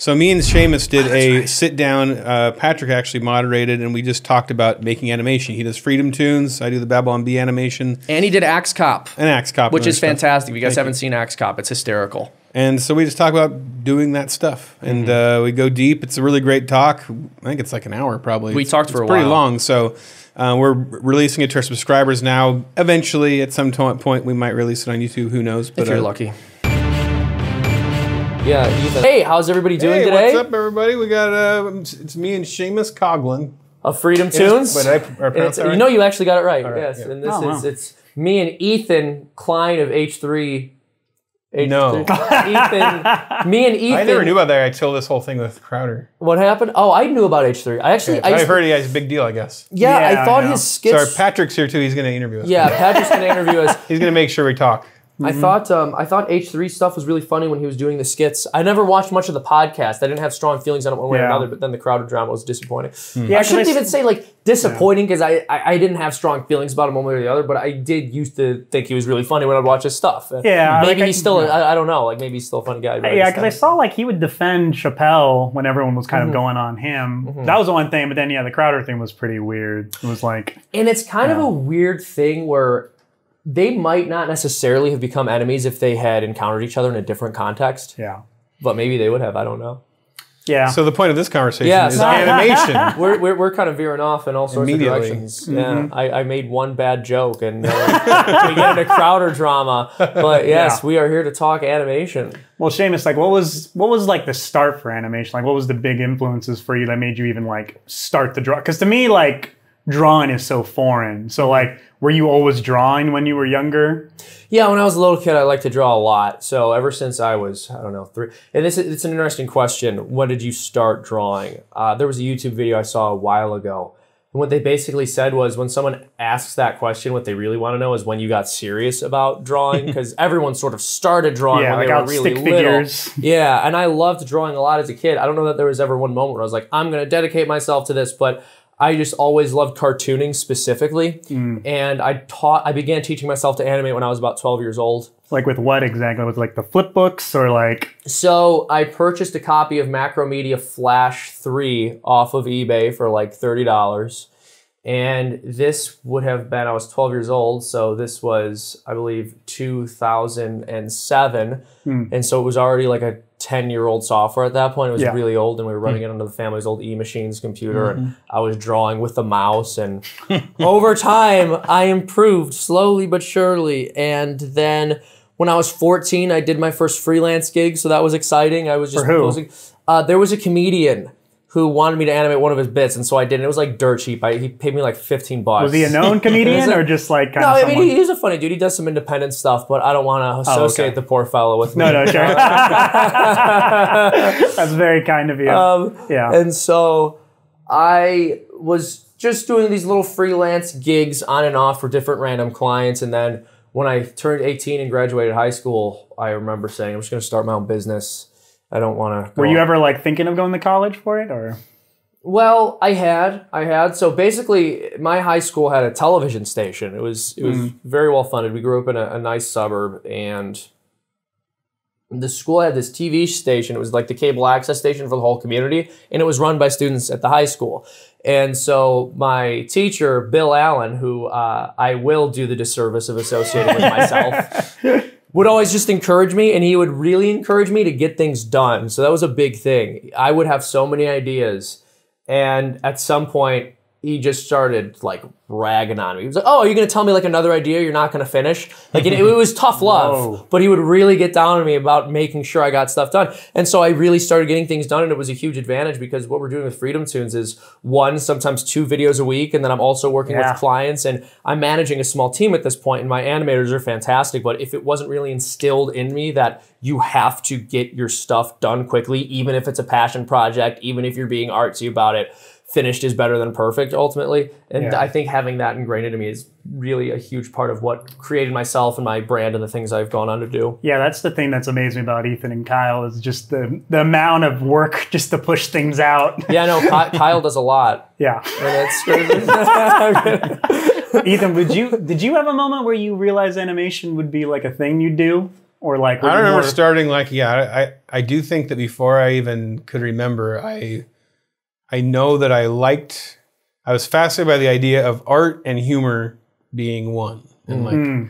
So me and Seamus did a sit down. Uh, Patrick actually moderated, and we just talked about making animation. He does FreedomToons. I do the Babylon Bee animation And he did Axe Cop, and Axe Cop, which is stuff. fantastic. If you guys Thank haven't seen Axe Cop, it's hysterical. And so we just talk about doing that stuff, and uh, we go deep. It's a really great talk. I think it's like an hour, probably. We It's- talked it's for a pretty while. long. So uh, we're releasing it to our subscribers now. Eventually, at some point, we might release it on YouTube. Who knows? But If you're uh, lucky. Yeah, Ethan. Hey, how's everybody doing Hey, today? what's up, everybody? We got uh, it's it's me and Seamus Coughlin. Of Freedom It is- Tunes. But I, I pronounced It's- that right? You know, you actually got it right. right, yes, yeah. and this Oh, is wow. it's me and Ethan Klein of H3. H3 No. Ethan. Me and Ethan. I never knew about that until this whole thing with Crowder. what happened. Oh, I knew about H3. I actually, I I used- heard he has a big deal. I guess. Yeah, Yeah, I thought I know. his skits. Sorry, Patrick's here too. He's going to interview us. yeah, Patrick's gonna interview us. he's going to make sure we talk. I thought um, I thought H three stuff was really funny when he was doing the skits. I never watched much of the podcast. I didn't have strong feelings on it one way or another. But then the Crowder drama was disappointing. Yeah, I shouldn't I even s- say like disappointing because I, I I didn't have strong feelings about him one way or the other. But I did used to think he was really funny when I'd watch his stuff. Yeah, maybe like, he's I- still yeah. I, I don't know like maybe he's still a funny guy. Yeah, because I saw like he would defend Chappelle when everyone was Mm-hmm. kind of going on him. That was the one thing, but then yeah, the Crowder thing was pretty weird. It was like, And it's kind of a weird thing where they might not necessarily have become enemies if they had encountered each other in a different context. yeah, But maybe they would have. I don't know. yeah. So the point of this conversation Yeah, is animation. We're, we're, we're kind of veering off in all sorts of Immediately. directions. Yeah, I, I made one bad joke and uh, we get into Crowder drama. But yes, Yeah. we are here to talk animation. well, Seamus, like, what was what was like the start for animation? Like, what was the big influences for you that made you even like start the draw? Because to me, like, drawing is so foreign. So like, were you always drawing when you were younger? Yeah, when I was a little kid, I liked to draw a lot. So ever since I was, I don't know, three. And this is, it's an interesting question. When did you start drawing? Uh, there was a YouTube video I saw a while ago. And what they basically said was when someone asks that question, what they really want to know is when you got serious about drawing, because everyone sort of started drawing Yeah, when they were really stick little. figures. Yeah, and I loved drawing a lot as a kid. I don't know that there was ever one moment where I was like, I'm going to dedicate myself to this, but I just always loved cartooning specifically. Mm. And I taught, I began teaching myself to animate when I was about 12 years old. Like with what exactly? Was it like the flip books or like? So I purchased a copy of Macromedia Flash 3 off of eBay for like $30. And this would have been, I was 12 years old, so this was, I believe, 2007. And so it was already like a 10 year old software at that point. It was Yeah. really old, and we were running it on the family's old e machines computer. And I was drawing with the mouse. And over time, I improved slowly but surely. And then when I was 14, I did my first freelance gig, so that was exciting. I was just For who? Uh, there was a comedian who wanted me to animate one of his bits, and so I did. And it was like dirt cheap. I, he paid me like 15 bucks. Was he a known comedian or just like kind No, of I mean he, he's a funny dude. He does some independent stuff, but I don't want to associate okay. the poor fellow with me. no, no, sure. That's very kind of you. Um, yeah. And so I was just doing these little freelance gigs on and off for different random clients. And then when I turned 18 and graduated high school, I remember saying, I'm just going to start my own business. I don't want to. Were you ever like thinking of going to college for it or? Well, I had, I had. So basically, my high school had a television station. It was, it was very well funded. We grew up in a, a nice suburb, and the school had this TV station. It was like the cable access station for the whole community, and it was run by students at the high school. And so my teacher, Bill Allen, who uh, I will do the disservice of associating with myself, would always just encourage me, and he would really encourage me to get things done. So that was a big thing. I would have so many ideas, and at some point, he just started like ragging on me. He was like, "Oh, are you going to tell me like another idea you're not going to finish?" Like it, it was tough love, Whoa. but he would really get down on me about making sure I got stuff done. And so I really started getting things done, and it was a huge advantage because what we're doing with FreedomToons is one, sometimes two videos a week, and then I'm also working Yeah. with clients, and I'm managing a small team at this point, and my animators are fantastic. But if it wasn't really instilled in me that you have to get your stuff done quickly, even if it's a passion project, even if you're being artsy about it, finished is better than perfect ultimately. And Yeah. I think having that ingrained into me is really a huge part of what created myself and my brand and the things I've gone on to do. Yeah, that's the thing that's amazing about Ethan and Kyle is just the the amount of work just to push things out. Yeah, no, Ky- Kyle does a lot. yeah. And it's Ethan, would you did you have a moment where you realized animation would be like a thing you do? or like? I remember more- starting like yeah. I, I I do think that before I even could remember, I I know that I liked. I was fascinated by the idea of art and humor being one, and like Hmm.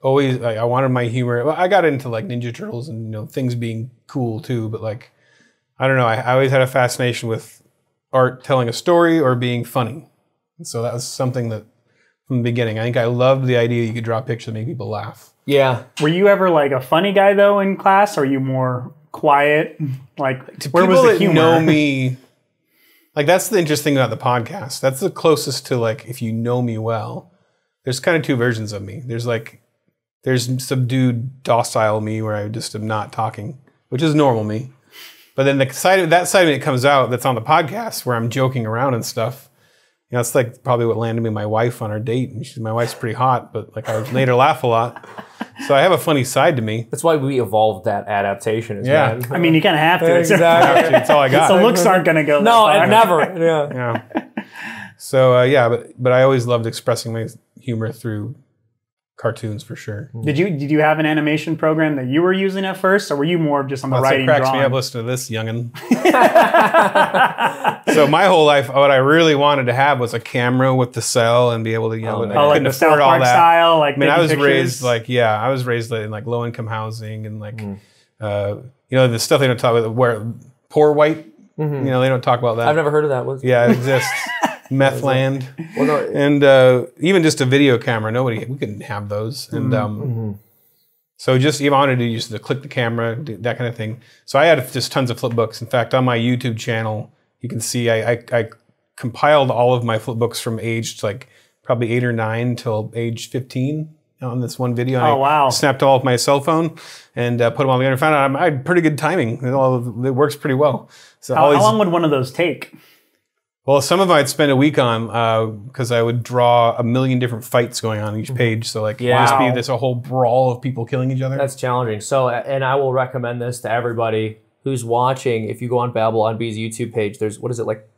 always like, I wanted my humor. well, I got into like Ninja Turtles and you know things being cool too, but like I don't know. I, I always had a fascination with art telling a story or being funny, and so that was something that from the beginning. I think I loved the idea you could draw pictures that make people laugh. Yeah. Were you ever like a funny guy though in class? Or are you more quiet? Like where was people the that humor? know me like that's the interesting thing about the podcast. That's the closest to like if you know me well there's kind of two versions of me. There's like there's subdued docile me where i just am not talking which is normal me. But then the side of that side of me comes out that's on the podcast where i'm joking around and stuff you know, it's like probably what landed me my wife on our date. And she, my wife's pretty hot, but like I made her laugh a lot. So I have a funny side to me. That's why we evolved that adaptation. Is Yeah. man. I mean, you kind of have to. It's- Exactly. That's all I got. the looks aren't going to go. no, that it never. Yeah. Yeah. So uh, yeah, but but I always loved expressing my humor through cartoons for sure. Hmm. Did you did you have an animation program that you were using at first, or were you more of just on the That's what writing cracks me drawing? up listening to this youngin. so my whole life, what I really wanted to have was a camera with the cell and be able to, you know, oh, man. I Oh, like the South afford all Park that. style, like I mean, I was pictures? raised like, yeah, I was raised in like low income housing and like, hmm. uh, you know, the stuff they don't talk about where poor white, mm-hmm. you know, they don't talk about that. I've never heard of that. Was yeah, it exists. Meth land. Well, no, and uh, even just a video camera, nobody we couldn't have those. And um, so just even wanted to use the click the camera, that kind of thing. So I had just tons of flip books. In fact, on my YouTube channel, you can see I, I, I compiled all of my flip books from age like probably eight or nine till age fifteen on this one video. Oh, I wow. Snapped all of my cell phone and uh, put them all together. Found out I'm- I had pretty good timing. It, all, it works pretty well. So How, always, how long would one of those take? Well, some of them I'd spend a week on uh, because I would draw a million different fights going on each mm. page. So like, yeah, just be this a whole brawl of people killing each other. that's challenging. So, and I will recommend this to everybody who's watching. If you go on Babylon Bee's YouTube page, there's what is it like,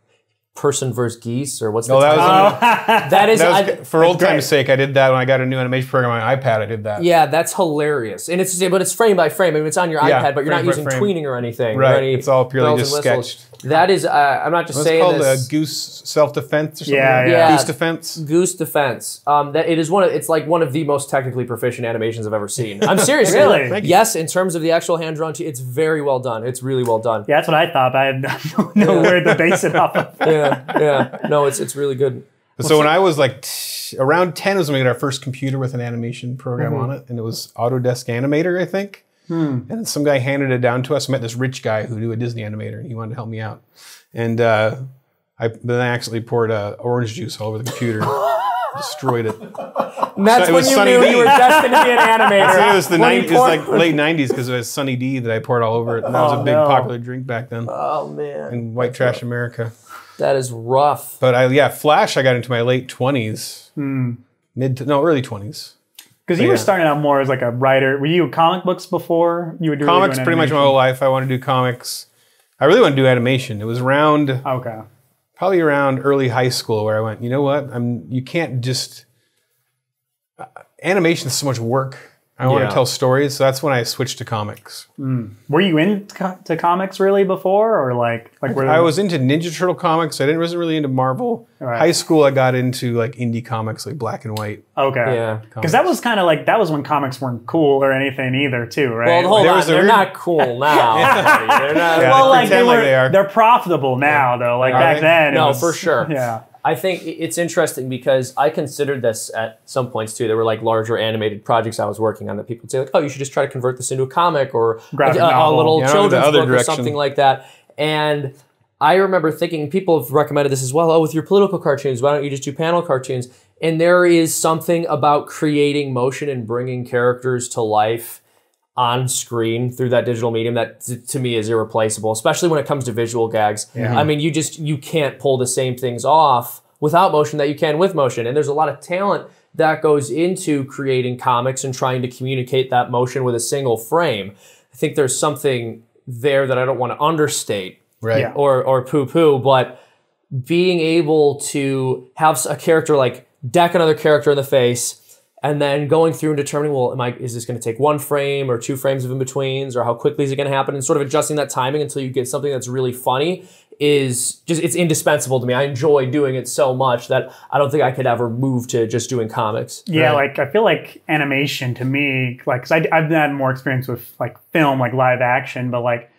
person versus geese or what's the Oh, that was title? that is, that was, I- for old great. time's sake. I did that when I got a new animation program on my iPad. I did that. Yeah, that's hilarious, and it's but it's frame by frame. I mean, it's on your Yeah, iPad, but you're not using frame. tweening or anything. or Right, any it's all purely just sketched. That is, uh, I'm not just It's saying called this. a goose self defense or something. Yeah, like yeah. Goose defense. Goose Defense. Um, that it is one of it's like one of the most technically proficient animations I've ever seen. I'm serious. Really? Thank you. Yes, in terms of the actual hand drawn, it's very well done. It's really well done. Yeah, that's what I thought. But I had no, no where to base it off of. Yeah, yeah. No, it's it's really good. So when I was like t- around ten was when we got our first computer with an animation program Mm-hmm. on it, and it was Autodesk Animator, I think. Hmm. And some guy handed it down to us. I met this rich guy who knew a Disney animator, and he wanted to help me out. And uh, I then I accidentally poured uh, orange juice all over the computer, destroyed it. And that's it when was you Sunny knew D. you were destined to be an animator. It was the When you night, it was poured- like late '90s because it was Sunny D that I poured all over it. And that was Oh, a big no. popular drink back then Oh man, in White Trash America. that is rough. But I yeah, Flash I got into my late 20s, Hmm. mid to, no early 20s. Because you Yeah. were starting out more as like a writer. Were you comic books before you were doing comics pretty much my whole life. I wanted to do comics. I really want to do animation. It was around Okay. probably around early high school where I went, you know what? I'm you can't just uh, animation is so much work. I want Yeah. to tell stories, so that's when I switched to comics. Hmm. Were you into comics really before, or like like were I was into Ninja Turtle comics. I didn't wasn't really into Marvel. Right. High school, I got into like indie comics, like black and white. okay? Yeah. Because that was kind of like that was when comics weren't cool or anything either, too, right? Well, hold There on, they're weird- not cool now. buddy. They're not. Yeah. well, they like they pretend were, like they are. are profitable now, though. Like Are back they? then, it No, was- for sure. Yeah. I think it's interesting because I considered this at some points too. There were like larger animated projects I was working on that people would say like, "Oh, you should just try to convert this into a comic or a, Graphic a- a little children's book or something like that." And I remember thinking people have recommended this as well. Oh, with your political cartoons, why don't you just do panel cartoons? And there is something about creating motion and bringing characters to life on screen through that digital medium that t- to me is irreplaceable, especially when it comes to visual gags. I mean, you just you can't pull the same things off without motion that you can with motion. And there's a lot of talent that goes into creating comics and trying to communicate that motion with a single frame. I think there's something there that I don't want to understate Right. Yeah. or or poo poo, but being able to have a character like deck another character in the face and then going through and determining, well, am I is this going to take one frame or two frames of in betweens, or how quickly is it going to happen, and sort of adjusting that timing until you get something that's really funny is just it's indispensable to me. I enjoy doing it so much that I don't think I could ever move to just doing comics. Yeah, like I feel like animation to me, like, cause I, I've had more experience with like film, like live action, but like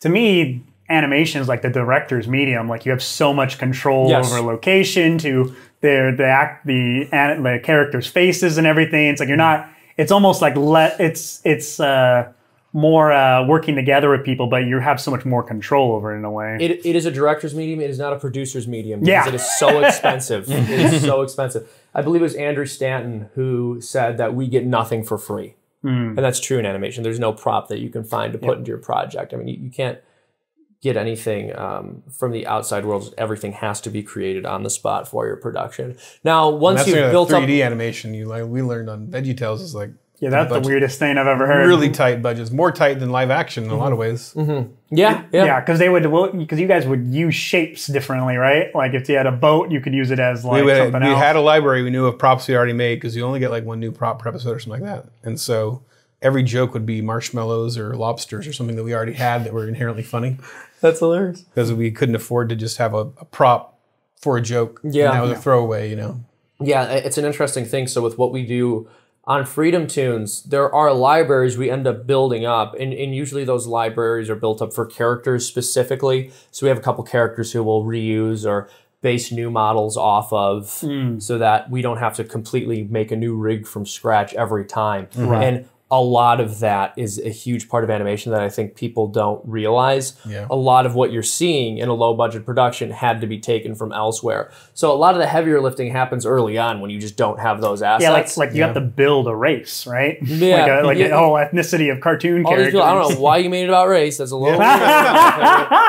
to me, animation is like the director's medium. Like you have so much control Yes. over location to their the act, the the characters' faces and everything. It's like you're not. It's almost like let it's it's uh, more uh, working together with people, but you have so much more control over it in a way. It, it is a director's medium. It is not a producer's medium. Because Yeah. It is so expensive. it is so expensive. I believe it was Andrew Stanton who said that we get nothing for free. And that's true in animation. There's no prop that you can find to put into your project. I mean, you, you can't get anything um, from the outside world. Everything has to be created on the spot for your production. Now, once you've like built the up 3D animation. You like we learned on VeggieTales is like yeah, that's the weirdest thing I've ever heard. really tight budgets, more tight than live action in a lot of ways. Yeah, yeah. Yeah, because they would, because you guys would use shapes differently, right? Like if you had a boat, you could use it as like we, would- something we else. had a library we knew of props we already made because you only get like one new prop per episode or something like that. And so every joke would be marshmallows or lobsters or something that we already had that were inherently funny That's hilarious. because we couldn't afford to just have a, a prop for a joke. Yeah. and that was a throwaway, you know. Yeah, it's an interesting thing. So with what we do on FreedomToons, there are libraries we end up building up, and, and usually those libraries are built up for characters specifically. So we have a couple characters who we'll reuse or base new models off of, hmm. so that we don't have to completely make a new rig from scratch every time. And a lot of that is a huge part of animation that I think people don't realize. Yeah. A lot of what you're seeing in a low budget production had to be taken from elsewhere. So a lot of the heavier lifting happens early on when you just don't have those assets. yeah, like like you have to build a race, right? Yeah. like a, like Yeah. a whole ethnicity of cartoon all characters. people, I don't know why you made it about race. That's a little weird.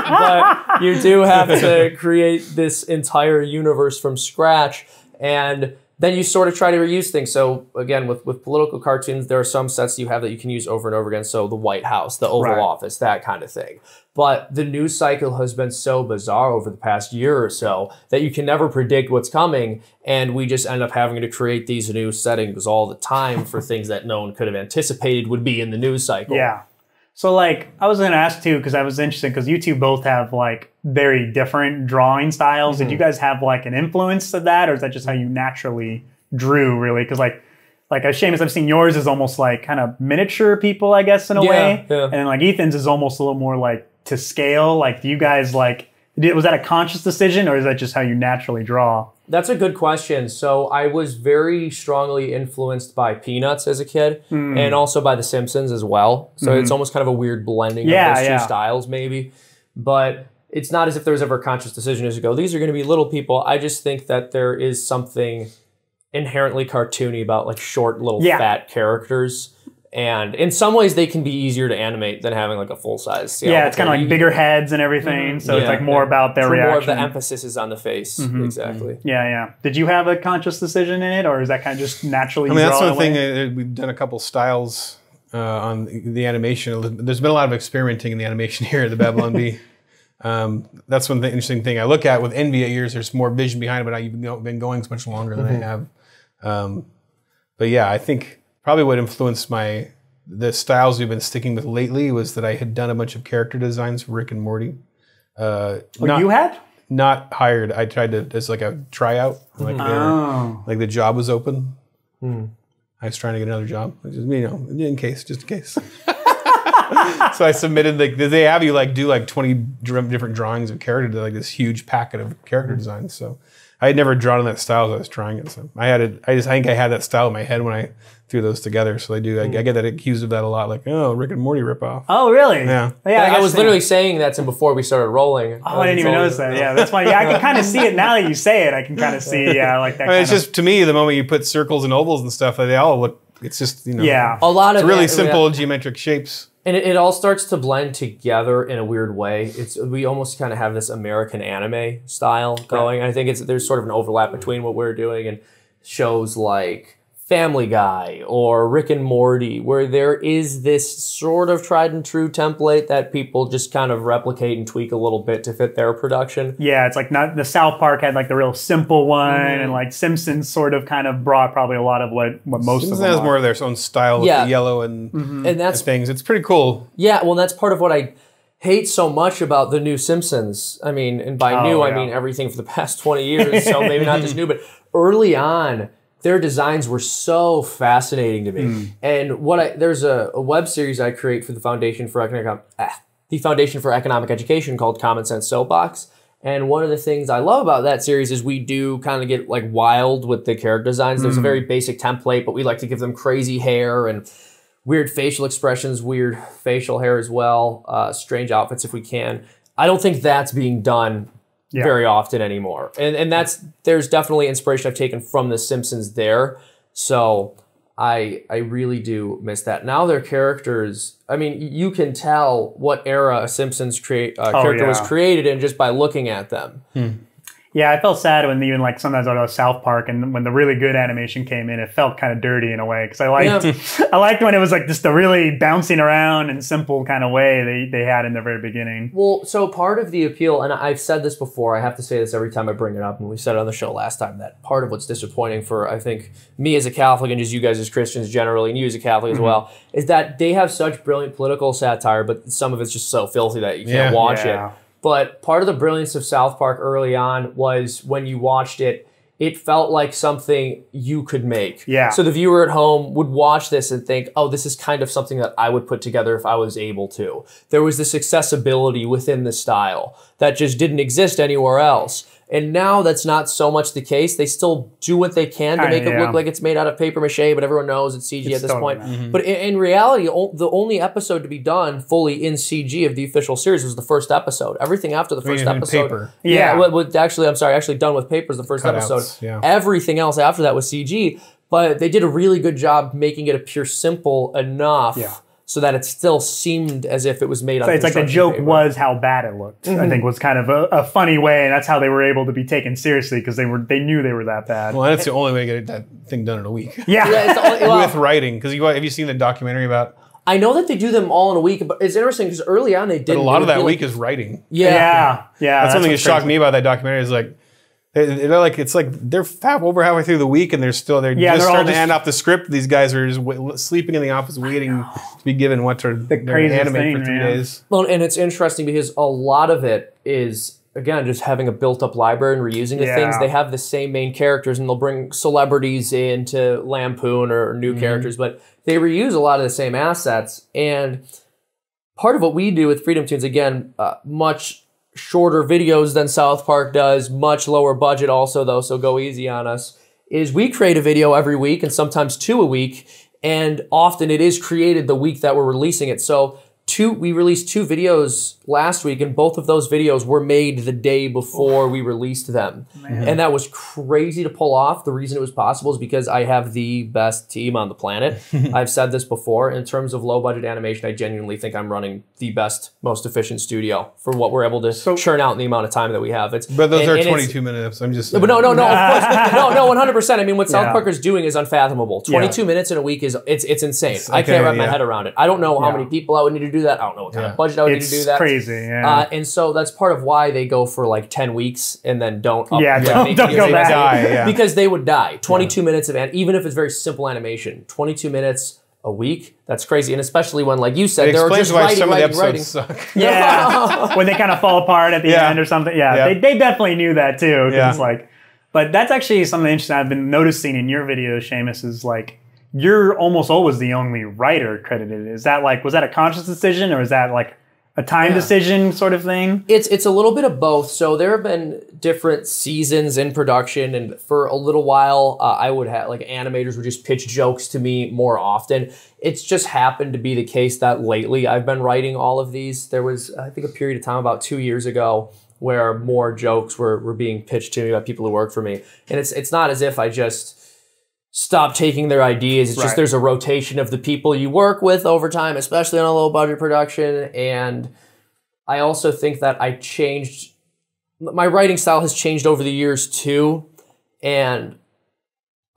but you do have to create this entire universe from scratch. And then you sort of try to reuse things. So again, with, with political cartoons, there are some sets you have that you can use over and over again. So the White House, the Oval Right. Office, that kind of thing. But the news cycle has been so bizarre over the past year or so that you can never predict what's coming. And we just end up having to create these new settings all the time for things that no one could have anticipated would be in the news cycle. Yeah. So like I was gonna ask too because I was interested because you two both have like very different drawing styles. Mm-hmm. Did you guys have like an influence of that, or is that just how you naturally drew? Really, because like like as Seamus, I've seen yours is almost like kind of miniature people, I guess, in a Yeah, way, yeah. and then like Ethan's is almost a little more like to scale. Like, do you guys like? Did, was that a conscious decision, or is that just how you naturally draw? That's a good question. So I was very strongly influenced by Peanuts as a kid, Hmm. and also by The Simpsons as well. So it's almost kind of a weird blending Mm-hmm. Yeah, of those yeah. two styles, maybe. But it's not as if there was ever a conscious decision as to go, these are going to be little people. I just think that there is something inherently cartoony about like short little Yeah. fat characters. And in some ways, they can be easier to animate than having like a full size. Yeah, it's kind of like bigger heads and everything, so it's like more yeah. about their More reaction. of the emphasis is on the face. Mm-hmm. Exactly. Yeah, yeah. Did you have a conscious decision in it, or is that kind of just naturally? I mean, that's draw one that way? thing. Uh, we've done a couple styles uh, on the- the animation. There's been a lot of experimenting in the animation here at the Babylon Bee. Um, that's one thing, interesting thing I look at with envy at yours. There's more vision behind it, but now you've been been going so much longer than I have. Um, but yeah, I think probably what influenced my the styles we've been sticking with lately was that I had done a bunch of character designs for Rick and Morty. Uh, Oh, not, you had? not hired. I tried to as like a tryout, hmm. like they were- Oh. like the job was open. Hmm. I was trying to get another job, which is, you know, in case, just in case. so I submitted like they have you like do like twenty different drawings of character like this huge packet of character hmm. designs. So I had never drawn in that style as I was trying it. So I had it. I just I think I had that style in my head when I threw those together. So I do. I, I hmm. get that accused of that a lot. Like oh, Rick and Morty ripoff. Oh, really? Yeah. Yeah, Like, I was see. literally saying that to before we started rolling. Oh, I didn't even notice that. Yeah, that's why. Yeah, I can kind of see it now that you say it. I can kind of see. Yeah, like that. I mean, it's just to me the moment you put circles and ovals and stuff, they all look. It's just you know. Yeah. A lot of really it- simple geometric shapes. And it, it all starts to blend together in a weird way. It's we almost kind of have this American anime style going. I think it's there's sort of an overlap between what we're doing and shows like Family Guy or Rick and Morty, where there is this sort of tried and true template that people just kind of replicate and tweak a little bit to fit their production. Yeah, it's like not the South Park had like the real simple one, Mm-hmm. and like Simpsons sort of kind of brought probably a lot of what what most Simpsons of them has are. more of their own style with Yeah. the yellow and And that's things. It's pretty cool. Yeah, well, that's part of what I hate so much about the new Simpsons. I mean, and by Oh, new, I mean everything for the past 20 years. So maybe not just new, but early on, their designs were so fascinating to me. Hmm. And what I there's a, a web series I create for the Foundation for Economic ah, the Foundation for Economic Education called Common Sense Soapbox. And one of the things I love about that series is we do kind of get like wild with the character designs. There's a very basic template, but we like to give them crazy hair and weird facial expressions, weird facial hair as well, uh, strange outfits if we can. I don't think that's being done Yeah. very often anymore. And and that's there's definitely inspiration I've taken from the Simpsons there. So I I really do miss that. Now their characters, I mean, you can tell what era a Simpsons create uh, character was yeah. created in just by looking at them. Yeah, I felt sad when even like sometimes I was South Park and when the really good animation came in, it felt kind of dirty in a way because I liked I liked when it was like just a really bouncing around and simple kind of way they, they had in the very beginning. Well, so part of the appeal, and I've said this before, I have to say this every time I bring it up, and we said it on the show last time, that part of what's disappointing for, I think, me as a Catholic and just you guys as Christians generally, and you as a Catholic as mm-hmm. well, is that they have such brilliant political satire, but some of it's just so filthy that you can't Yeah. watch Yeah. it. But part of the brilliance of South Park early on was when you watched it, it felt like something you could make. Yeah. So the viewer at home would watch this and think, oh, this is kind of something that I would put together if I was able to. There was this accessibility within the style that just didn't exist anywhere else. And now that's not so much the case. They still do what they can to make it look like it's made out of paper mache, but everyone knows it's CG at this point. not. Mm-hmm. But in, in reality, o- the only episode to be done fully in CG of the official series was the first episode. Everything after the first episode, paper. yeah, Yeah. with, with actually, I'm sorry, actually done with paper is the first Cutouts, episode. yeah. Everything else after that was CG, but they did a really good job making it appear simple enough Yeah. So that it still seemed as if it was made on. It's like the joke paper. was how bad it looked. I think mm-hmm. was kind of a, a funny way, and that's how they were able to be taken seriously because they were they knew they were that bad. Well, that's the only way to get that thing done in a week. yeah, Yeah, it's the only- well, With writing, because you have you seen the documentary about I know that they do them all in a week, but it's interesting because early on they did a lot of that week is writing. yeah. yeah, yeah. That's something that shocked crazy. me about that documentary is like they- they're like it's like they're fat over halfway through the week and they're still they're Yeah, just they're all starting to hand off the script. These guys are just w- sleeping in the office waiting to be given what to they're gonna craziest animate thing, for three man. days. Well, and it's interesting because a lot of it is again just having a built-up library and reusing the Yeah. things. They have the same main characters, and they'll bring celebrities in to lampoon or new characters, but they reuse a lot of the same assets. And part of what we do with FreedomToons, again, uh, much shorter videos than South Park does, much lower budget also though, so go easy on us. Is we create a video every week and sometimes two a week, and often it is created the week that we're releasing it. So two we released two videos last week and both of those videos were made the day before we released them and that was crazy to pull off the reason it was possible is because i have the best team on the planet i've said this before in terms of low budget animation i genuinely think i'm running the best most efficient studio for what we're able to churn out in the amount of time that we have it's But those and- are and it's- 22 minutes. I'm just but no, no, no, of course, no, no, one hundred percent. I mean, what South Yeah. Parker's doing is unfathomable. Twenty-two minutes in a week is it's it's insane. I okay, can't wrap my head around it. I don't know how Yeah. many people I would need to do that. I don't know what kind Yeah. of budget I would It's need to do that. crazy. Yeah. Uh, and so that's part of why they go for like ten weeks and then don't. Up Yeah, don't- don't go back. Die, yeah. because they would die. Twenty-two minutes of an even if it's very simple animation. Twenty-two minutes a week. That's crazy, and especially when, like you said, It they're just writing, some of the writing, episodes writing. suck. Yeah, when they kind of fall apart at the Yeah. end or something. Yeah, Yeah. They, they definitely knew that too. Yeah. It's like, but that's actually something interesting I've been noticing in your videos, Seamus. Is like you're almost always the only writer credited. Is that like was that a conscious decision or is that like a time Yeah. decision sort of thing? It's it's a little bit of both. So there have been different seasons in production, and for a little while, uh, I would have like animators would just pitch jokes to me more often. It's just happened to be the case that lately I've been writing all of these. There was I think a period of time about two years ago where more jokes were, were being pitched to me by people who work for me, and it's it's not as if I just stop taking their ideas. It's just there's a rotation of the people you work with over time, especially on a low budget production. And I also think that I changed my writing style has changed over the years too. And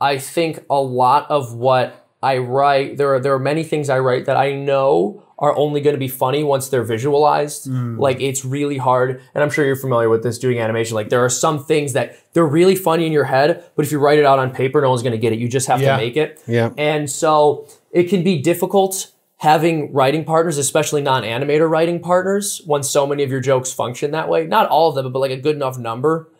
I think a lot of what I write, there are there are many things I write that I know are only going to be funny once they're visualized. Mm. Like it's really hard, and I'm sure you're familiar with this doing animation. Like there are some things that they're really funny in your head, but if you write it out on paper, no one's going to get it. You just have Yeah. to make it. Yeah. And so it can be difficult having writing partners, especially non-animator writing partners, when so many of your jokes function that way. Not all of them, but like a good enough number.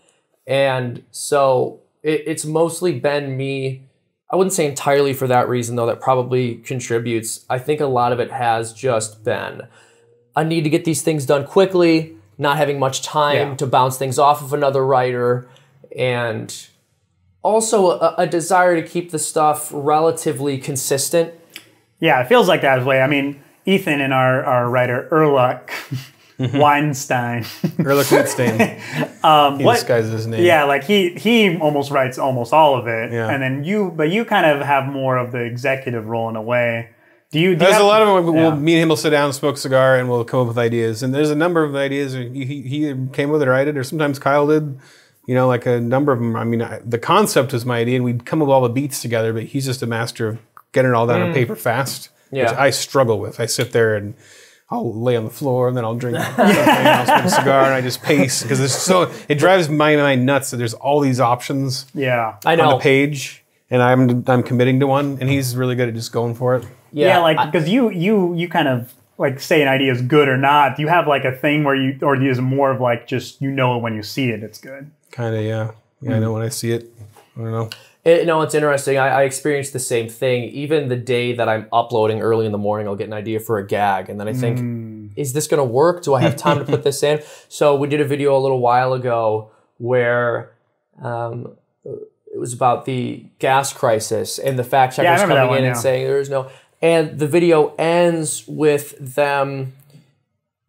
And so it, it's mostly been me. I wouldn't say entirely for that reason, though, that probably contributes. I think a lot of it has just been a need to get these things done quickly, not having much time Yeah. to bounce things off of another writer, and also a, a desire to keep the stuff relatively consistent. Yeah, it feels like that way. I mean, Ethan and our, our writer Erluck Weinstein. Erlich Weinstein. Um, He what- disguises his name. Yeah, like he he almost writes almost all of it, Yeah. and then you, but you kind of have more of the executive role in a way. Do you? Do you There's have- a lot of them. We'll, me and him will sit down, smoke a cigar, and we'll come up with ideas. And there's a number of ideas. He, he, came with it or I did, or sometimes Kyle did. You know, like a number of them. I mean, I, the concept was my idea, and we'd come up with all the beats together. But he's just a master of getting it all down on paper fast, which Yeah. I struggle with. I sit there and I'll lay on the floor, and then I'll drink something, and I'll smoke a cigar, and I just pace because it's so. It drives my mind nuts that there's all these options Yeah, I on know. the page, and I'm I'm committing to one, and he's really good at just going for it. yeah, like because you you you kind of like say an idea is good or not. Do you have like a thing where you, or is it more of like just you know it when you see it, it's good? Kind of, yeah. Yeah, I know hmm. when I see it. I don't know. It, no, it's interesting. I, I experienced the same thing. Even the day that I'm uploading early in the morning, I'll get an idea for a gag, and then I think, is this going to work? Do I have time to put this in? So we did a video a little while ago where um, it was about the gas crisis and the fact checkers that coming in and yeah. saying there is no. And the video ends with them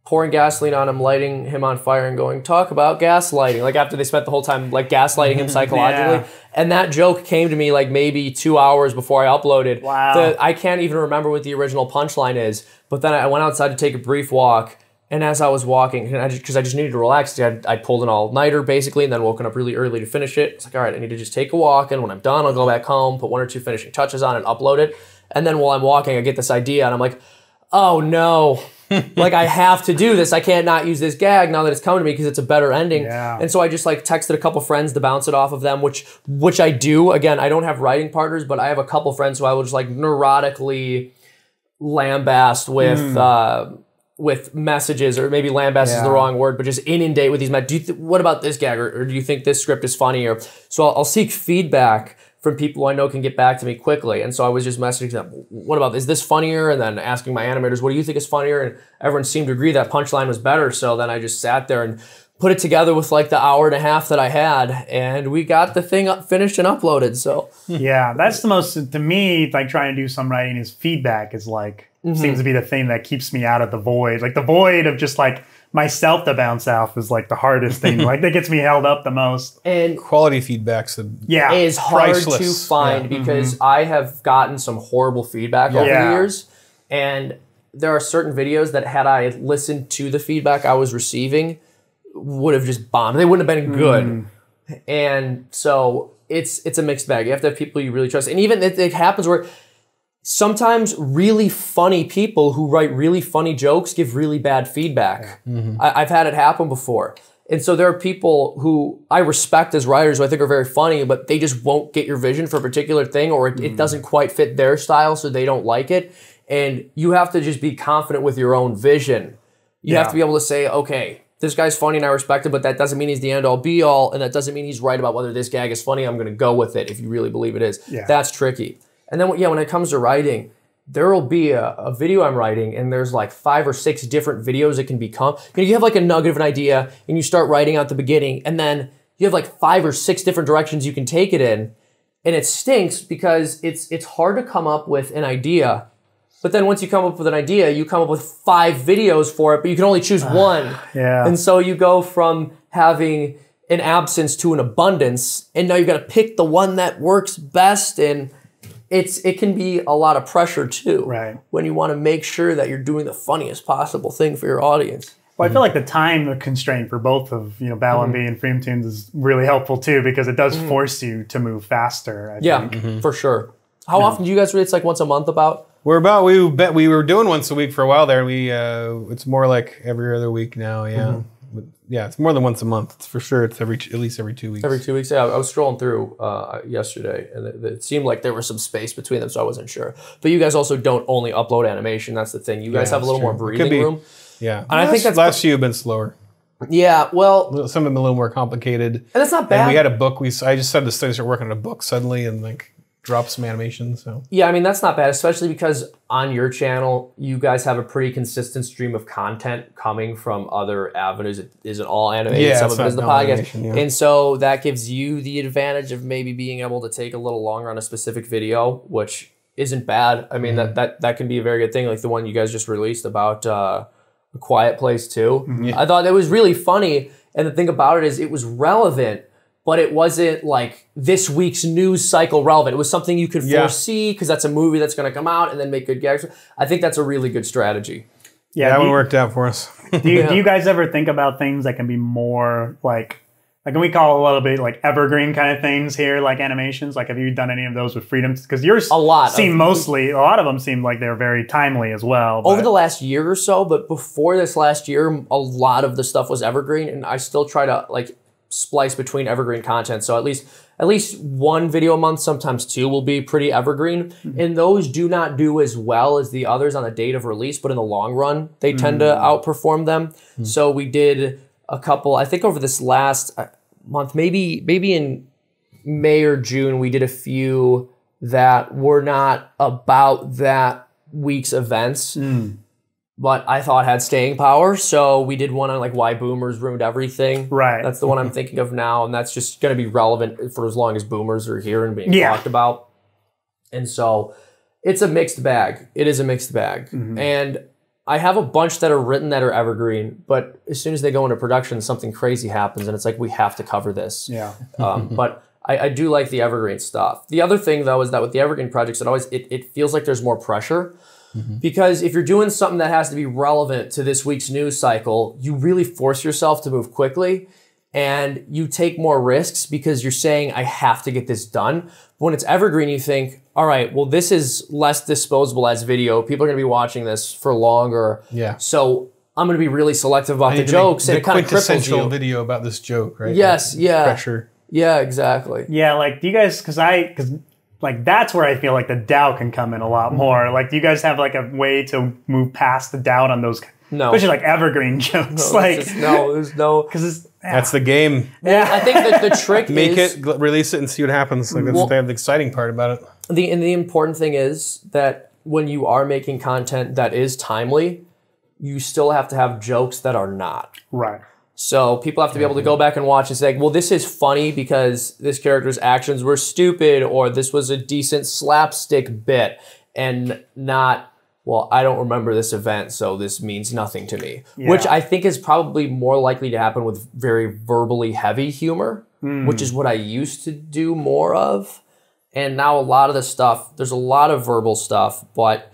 pouring gasoline on him, lighting him on fire, and going, talk about gaslighting. Like after they spent the whole time like gaslighting him psychologically. Yeah. And that joke came to me like maybe two hours before I uploaded. Wow. The- I can't even remember what the original punchline is. But then I went outside to take a brief walk. And as I was walking, because I, just- I just needed to relax, I, I pulled an all nighter basically, and then woken up really early to finish it. It's like, all right, I need to just take a walk, and when I'm done, I'll go back home, put one or two finishing touches on, and upload it. And then while I'm walking, I get this idea, and I'm like, oh no, like I have to do this. I can't not use this gag now that it's coming to me because it's a better ending. Yeah. And so I just like texted a couple friends to bounce it off of them, which which I do. Again, I don't have writing partners, but I have a couple friends who I will just like neurotically lambast with uh, with messages, or maybe lambast is the wrong word, but just inundate with these. Do you th- what about this gag, or, or do you think this script is funny? Or so I'll, I'll seek feedback from people I know can get back to me quickly. And so I was just messaging them, what about is this funnier? And then asking my animators, what do you think is funnier? And everyone seemed to agree that punchline was better. So then I just sat there and put it together with like the hour and a half that I had, and we got the thing up, finished and uploaded. So yeah, that's the most to me. Like trying to do some writing is feedback is like Mm-hmm. seems to be the thing that keeps me out of the void. Like the void of just like myself to bounce off is like the hardest thing. like that gets me held up the most. and Quality feedback's the Yeah, is hard to find Yeah. Mm-hmm. because I have gotten some horrible feedback over Yeah. the years, and there are certain videos that had I listened to the feedback I was receiving, would have just bombed. They wouldn't have been good, mm. and so it's it's a mixed bag. You have to have people you really trust, and even it, it happens where. Sometimes really funny people who write really funny jokes give really bad feedback. Mm-hmm. I, I've had it happen before. And so there are people who I respect as writers who I think are very funny, but they just won't get your vision for a particular thing or it, it mm. doesn't quite fit their style, so they don't like it. And you have to just be confident with your own vision. You have to be able to say, okay, this guy's funny and I respect him, but that doesn't mean he's the end all be all, and that doesn't mean he's right about whether this gag is funny. I'm going to go with it if you really believe it is. Yeah. That's tricky. And then, yeah, when it comes to writing, there will be a, a video I'm writing, and there's like five or six different videos it can become. You, know, you have like a nugget of an idea, and you start writing out the beginning, and then you have like five or six different directions you can take it in, and it stinks because it's it's hard to come up with an idea. But then once you come up with an idea, you come up with five videos for it, but you can only choose ah, one. yeah. And so you go from having an absence to an abundance, and now you've got to pick the one that works best. And it's it can be a lot of pressure too, Right. When you want to make sure that you're doing the funniest possible thing for your audience. Well, I feel like the time constraint for both of you know Battle Mm-hmm. and B and FreedomToons is really helpful too because it does force you to move faster. I Yeah, think. for sure. How often do you guys read? It's like once a month about? We're about we bet we were doing once a week for a while there. We uh, it's more like every other week now. Yeah, Mm-hmm. But yeah, it's more than once a month. It's for sure. It's every at least every two weeks. Every two weeks. Yeah, I was strolling through uh, yesterday, and it, it seemed like there was some space between them, so I wasn't sure. But you guys also don't only upload animation. That's the thing. You guys Yeah, have a little that's more breathing be- room. yeah, And I think Last- that's- last few have been slower. Yeah. Well, Some of them a little more complicated. and that's not bad. And we had a book. We I just started to start working on a book suddenly and like drop some animation. So Yeah, I mean that's not bad, especially because on your channel you guys have a pretty consistent stream of content coming from other avenues. It isn't all animated. Yeah, some of it is the podcast, animation, yeah. and so that gives you the advantage of maybe being able to take a little longer on a specific video, which isn't bad. I mean Mm-hmm. that that that can be a very good thing, like the one you guys just released about uh, a quiet place too. Mm-hmm. I thought it was really funny, and the thing about it is it was relevant. But it wasn't like this week's news cycle relevant. It was something you could Yeah. foresee because that's a movie that's going to come out and then make good gags. I think that's a really good strategy. Yeah. that one you, worked out for us. do, you, Yeah. do you guys ever think about things that can be more like like can we call it a little bit like evergreen kind of things here, like animations? Like, have you done any of those with Freedom? Because yours A lot seem of- mostly a lot of them seem like they're very timely as well. Over but- the last year or so, but before this last year, a lot of the stuff was evergreen, and I still try to like splice between evergreen content. So at least at least one video a month, sometimes two, will be pretty evergreen, mm-hmm. and those do not do as well as the others on the date of release. But in the long run, they tend to mm. outperform them. Hmm. So we did a couple. I think over this last uh, month, maybe maybe in May or June, we did a few that were not about that week's events, mm. But I thought had staying power. So we did one on like why boomers ruined everything. Right. That's the one I'm thinking of now, and that's just going to be relevant for as long as boomers are here and being Yeah. talked about. And so it's a mixed bag. It is a mixed bag. Mm-hmm. And I have a bunch that are written that are evergreen, but as soon as they go into production, something crazy happens, and it's like we have to cover this. yeah. Um, but I, I do like the evergreen stuff. The other thing though is that with the evergreen projects, it always it, it feels like there's more pressure Mm-hmm. because if you're doing something that has to be relevant to this week's news cycle, you really force yourself to move quickly and you take more risks because you're saying I have to get this done. When it's evergreen, you think, all right, well this is less disposable as video. People are going to be watching this for longer. Yeah. So I'm going to be really selective about the Need to jokes, and the it kind of cripples quintessential you. video about this joke, right? Yes, Like, yeah. Pressure. Yeah, exactly. Yeah, like do you guys? Because I because like that's where I feel like the doubt can come in a lot mm-hmm. more. Like, do you guys have like a way to move past the doubt on those? No. especially like evergreen jokes. It's like just- no, there's no. because it's That's the game. Yeah. I think that the trick Make is it, release it, and see what happens. Like that's Well- the, the exciting part about it. the and the important thing is that when you are making content that is timely, you still have to have jokes that are not. right. So people have to be able to go mm-hmm. back and watch and say, well, this is funny because this character's actions were stupid, or this was a decent slapstick bit, and not, well, I don't remember this event, so this means nothing to me. Which I think is probably more likely to happen with very verbally heavy humor, which is hmm. what I used to do more of. And now a lot of the stuff, there's a lot of verbal stuff, but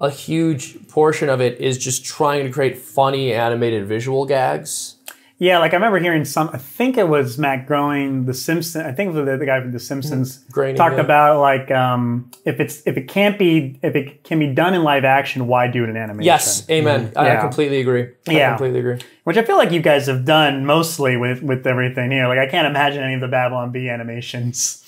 a huge portion of it is just trying to create funny animated visual gags. Yeah, like I remember hearing some. I think it was Matt Groening, The Simpsons. I think it was the, the guy from The Simpsons Groening, talked yeah. about like um, if it's if it can't be if it can be done in live action, why do it in animation? Yes, amen. I, I Yeah. completely agree. I Yeah. completely agree. which I feel like you guys have done mostly with with everything here. Like I can't imagine any of the Babylon Bee animations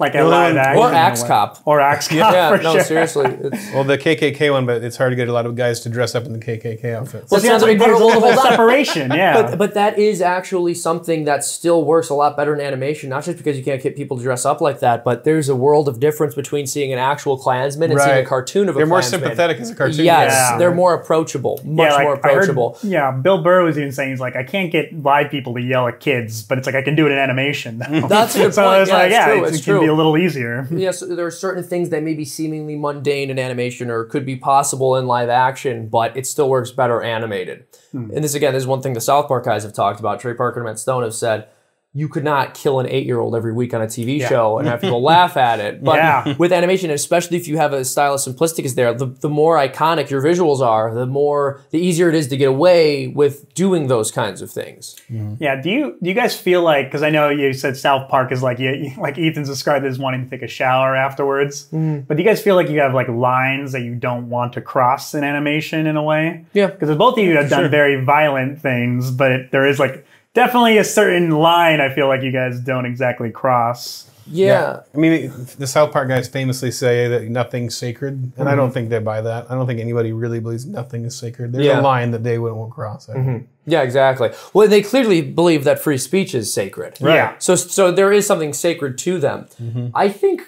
like a Well, live action Or Axe Cop. or Axe Cop Yeah, for no, sure. seriously. It's, Well, the KKK one, but it's hard to get a lot of guys to dress up in the KKK outfits. Well, See, that's Sounds like like, there's a hold little on, hold separation. Yeah, but, but that is actually something that still works a lot better in animation, not just because you can't get people to dress up like that, but there's a world of difference between seeing an actual Klansman and seeing a cartoon of a Klansman. They're more Klansman. sympathetic as a cartoon. Yes, Yeah. they're more approachable, much yeah, like, more I heard- approachable. yeah, Bill Burr was even saying he's like, I can't get live people to yell at kids, but it's like I can do it in animation. That's a good so point. it's Yeah, like, it's yeah, true, it, it's it can be true. A little easier. yes, there are certain things that may be seemingly mundane in animation or could be possible in live action, but it still works better animated. Hmm. And this again this is one thing the South Park guys have talked about. Trey Parker and Matt Stone have said you could not kill an eight year old every week on a TV show and have people laugh at it. But Yeah. with animation, especially if you have a style as simplistic as there, the, the more iconic your visuals are, the more the easier it is to get away with doing those kinds of things. Mm-hmm. Yeah. Do you do you guys feel like because I know you said South Park is like you, like Ethan's described as wanting to take a shower afterwards, mm-hmm. but do you guys feel like you have like lines that you don't want to cross in animation in a way? Yeah. Because both of you have done very violent things, but it, there is like definitely a certain line I feel like you guys don't exactly cross. Yeah. I mean, the South Park guys famously say that nothing's sacred, and I Mm-hmm. don't think they buy that. I don't think anybody really believes nothing is sacred. There's Yeah. Mm-hmm. a line that they wouldn't cross. I think. Yeah, exactly. Well, they clearly believe that free speech is sacred. Yeah. So, so there is something sacred to them. I think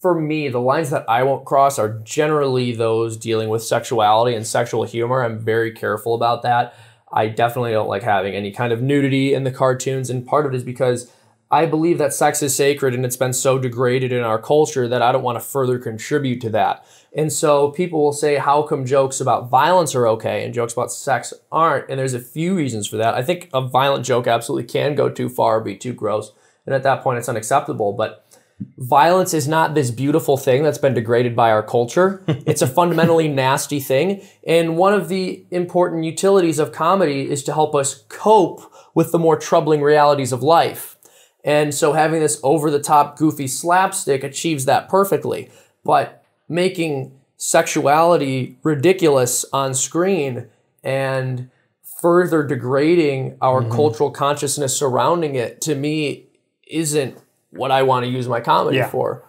for me, the lines that I won't cross are generally those dealing with sexuality and sexual humor. I'm very careful about that. I definitely don't like having any kind of nudity in the cartoons, and part of it is because I believe that sex is sacred and it's been so degraded in our culture that I don't want to further contribute to that. And so people will say, how come jokes about violence are okay and jokes about sex aren't? And there's a few reasons for that. I think a violent joke absolutely can go too far, be too gross. And at that point, it's unacceptable. But violence is not this beautiful thing that's been degraded by our culture. it's a fundamentally nasty thing. And one of the important utilities of comedy is to help us cope with the more troubling realities of life. And so having this over the top goofy slapstick achieves that perfectly. But making sexuality ridiculous on screen and further degrading our mm-hmm. cultural consciousness surrounding it to me isn't what I want to use my comedy Yeah. for.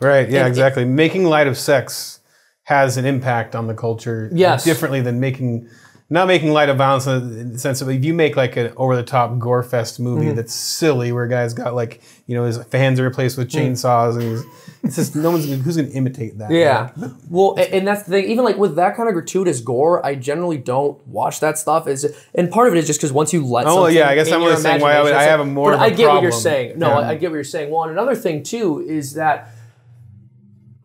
Right. Yeah. exactly. Making light of sex has an impact on the culture. Yes. Differently than making, not making light of violence in the sense of if you make like an over the top gore fest movie Mm-hmm. that's silly, where a guy's got like you know his hands are replaced with chainsaws and he's, it's just no one's gonna, who's going to imitate that. Mm. Yeah. Well, a- and that's the thing. Even like with that kind of gratuitous gore, I generally don't watch that stuff. Is and part of it is just because once you let. Oh, yeah, I guess I'm saying why I would- I have a more but I get what you're saying. No, Yeah. I, I get what you're saying. Well, and another thing too is that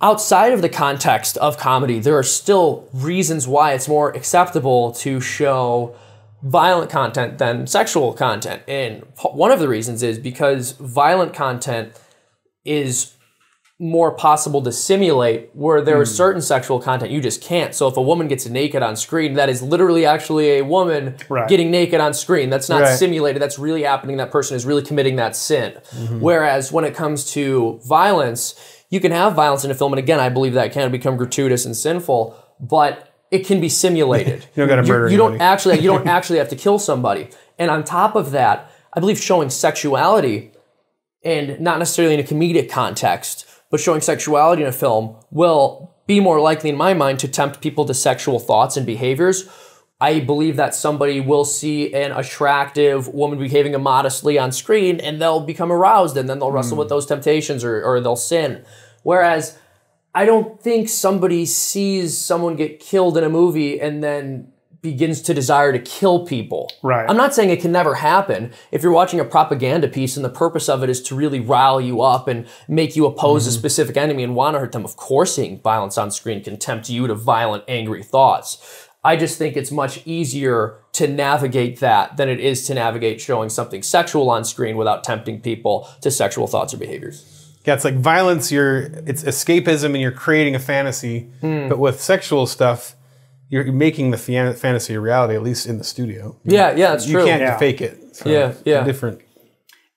outside of the context of comedy, there are still reasons why it's more acceptable to show violent content than sexual content. And one of the reasons is because violent content is more possible to simulate where there is hmm. certain sexual content you just can't. So if a woman gets naked on screen, that is literally actually a woman Right. getting naked on screen. That's not Right. simulated. That's really happening. That person is really committing that sin. Mm-hmm. Whereas when it comes to violence, you can have violence in a film, and again, I believe that can become gratuitous and sinful, but it can be simulated. You don't gotta murder You don't actually you don't actually have to kill somebody. And on top of that, I believe showing sexuality and not necessarily in a comedic context, but showing sexuality in a film will be more likely, in my mind, to tempt people to sexual thoughts and behaviors. I believe that somebody will see an attractive woman behaving immodestly on screen and they'll become aroused and then they'll wrestle with hmm. those temptations or, or they'll sin. Whereas I don't think somebody sees someone get killed in a movie and then begins to desire to kill people. Right. I'm not saying it can never happen. If you're watching a propaganda piece and the purpose of it is to really rile you up and make you oppose a hmm. specific enemy and want to hurt them, of course seeing violence on screen can tempt you to violent, angry thoughts. I just think it's much easier to navigate that than it is to navigate showing something sexual on screen without tempting people to sexual thoughts or behaviors. Yeah, it's like violence. You're it's escapism, and you're creating a fantasy. Hmm. But with sexual stuff, you're making the fantasy a reality. At least in the studio. Yeah, yeah, that's you true. You can't Yeah. fake it. So Yeah, yeah. Different.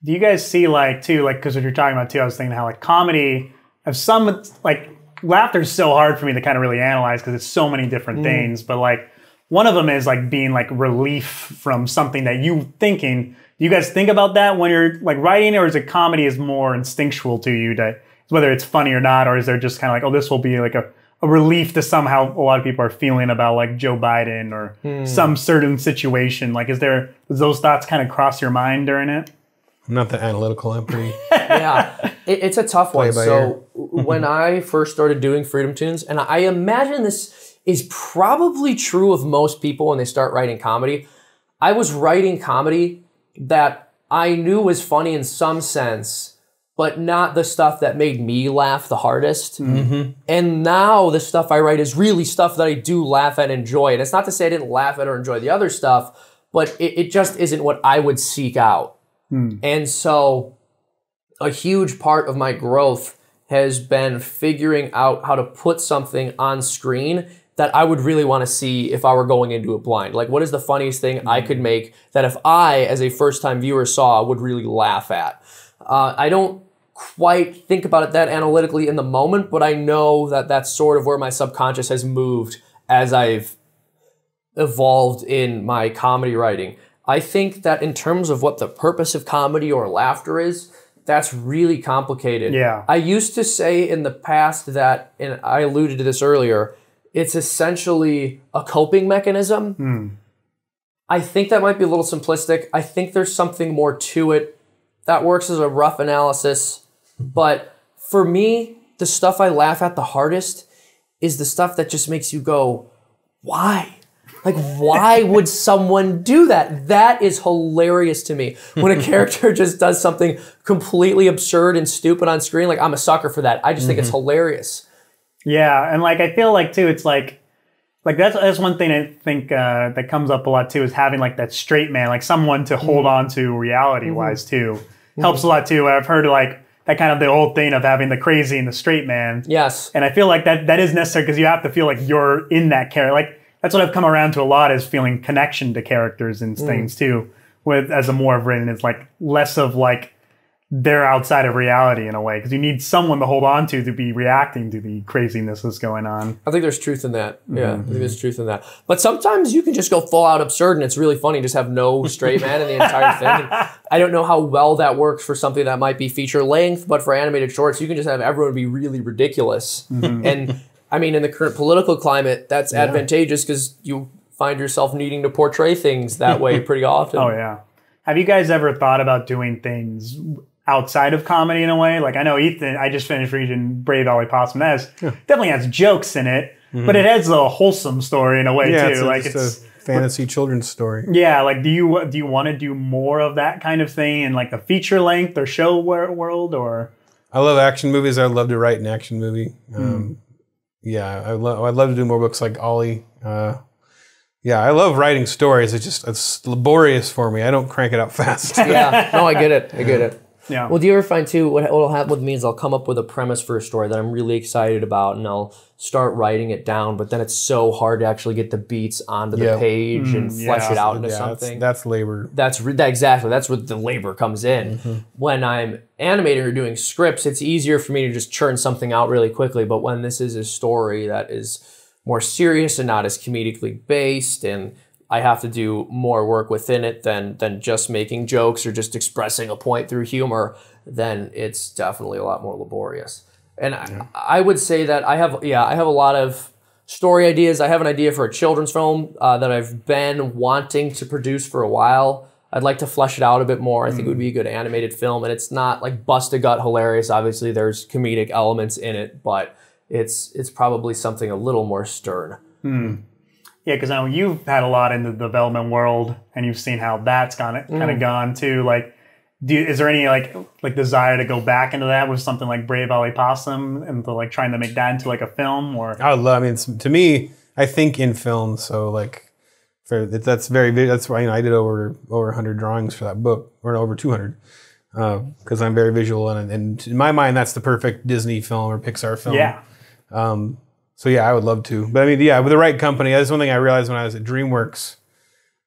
Do you guys see like too like because what you're talking about too? I was thinking how like comedy of some like laughter is so hard for me to kind of really analyze because it's so many different mm. things. But like one of them is like being like relief from something that you thinking. Do you guys think about that when you're like writing, or is it comedy is more instinctual to you to whether it's funny or not, or is there just kind of like oh this will be like a a relief to somehow a lot of people are feeling about like Joe Biden or hmm. some certain situation. Like, is there does those thoughts kind of cross your mind during it? I'm not that analytical. I'm pretty. yeah, it, it's a tough one. So when I first started doing FreedomToons, and I imagine this is probably true of most people when they start writing comedy. I was writing comedy that I knew was funny in some sense, but not the stuff that made me laugh the hardest. Mm-hmm. And now the stuff I write is really stuff that I do laugh at and enjoy. And it's not to say I didn't laugh at or enjoy the other stuff, but it, it just isn't what I would seek out. And so a huge part of my growth has been figuring out how to put something on screen that I would really want to see if I were going into it blind. Like, what is the funniest thing I could make that if I, as a first time viewer, saw, would really laugh at? Uh, I don't quite think about it that analytically in the moment, but I know that that's sort of where my subconscious has moved as I've evolved in my comedy writing. I think that in terms of what the purpose of comedy or laughter is, that's really complicated. Yeah. I used to say in the past that, and I alluded to this earlier, it's essentially a coping mechanism. Hmm. I think that might be a little simplistic. I think there's something more to it that works as a rough analysis. But for me, the stuff I laugh at the hardest is the stuff that just makes you go, why? Like, why would someone do that? That is hilarious to me. When a character just does something completely absurd and stupid on screen, like, I'm a sucker for that. I just think it's mm-hmm. hilarious. Yeah, and like I feel like too, it's like like that's that's one thing I think uh, that comes up a lot too is having like that straight man, like someone to hold mm-hmm. on to reality wise mm-hmm. too, helps a lot too. I've heard like that kind of the old thing of having the crazy and the straight man, Yes. and I feel like that that is necessary because you have to feel like you're in that character. Like that's what I've come around to a lot is feeling connection to characters and mm. things too. With as a more of written, it's like less of like they're outside of reality in a way because you need someone to hold on to to be reacting to the craziness that's going on. I think there's truth in that. Yeah, I think there's mm-hmm. truth in that. But sometimes you can just go full out absurd and it's really funny. Just have no straight man in the entire thing. And I don't know how well that works for something that might be feature length, but for animated shorts, you can just have everyone be really ridiculous. Mm-hmm. And I mean, in the current political climate, that's advantageous because you find yourself needing to portray things that way pretty often. Oh yeah. Have you guys ever thought about doing things outside of comedy in a way? Like I know Ethan, I just finished reading Brave Valley Possum. That has, definitely has jokes in it, but it has a wholesome story in a way Yeah, too. it's, a, like just it's a fantasy children's story. yeah. Like do you do you want to do more of that kind of thing in like a feature length or show world or? I love action movies. I'd love to write an action movie. Hmm. Um, Yeah, I love. I'd love to do more books like Ollie. Uh, yeah, I love writing stories. It's just it's laborious for me. I don't crank it out fast. yeah, no, I get it. I get it. Yeah. Well, do you ever find too what what'll happen with me is I'll come up with a premise for a story that I'm really excited about, and I'll start writing it down. But then it's so hard to actually get the beats onto the Yeah. page and flesh yeah. it out into yeah, that's, something. that's labor. That's re- that exactly. That's where the labor comes in. Mm-hmm. When I'm animating or doing scripts, it's easier for me to just churn something out really quickly. But when this is a story that is more serious and not as comedically based, and I have to do more work within it than than just making jokes or just expressing a point through humor, then it's definitely a lot more laborious. And I, I would say that I have yeah I have a lot of story ideas. I have an idea for a children's film uh, that I've been wanting to produce for a while. I'd like to flesh it out a bit more. I think it would be a good animated film, and it's not like bust a gut hilarious. Obviously, there's comedic elements in it, but it's it's probably something a little more stern. Yeah, because I know you've had a lot in the development world, and you've seen how that's kind of kind of mm. gone too. Like, do is there any like like desire to go back into that with something like Brave Valley Possum and to, like trying to make that into like a film or? I love. I mean, to me, I think in film. So like, for that's very. That's why you know I did over over 100 drawings for that book, or over 200, because uh, I'm very visual, and, and in my mind, that's the perfect Disney film or Pixar film. Yeah, um, So yeah, I would love to. But I mean, yeah, with the right company, that's one thing I realized when I was at DreamWorks.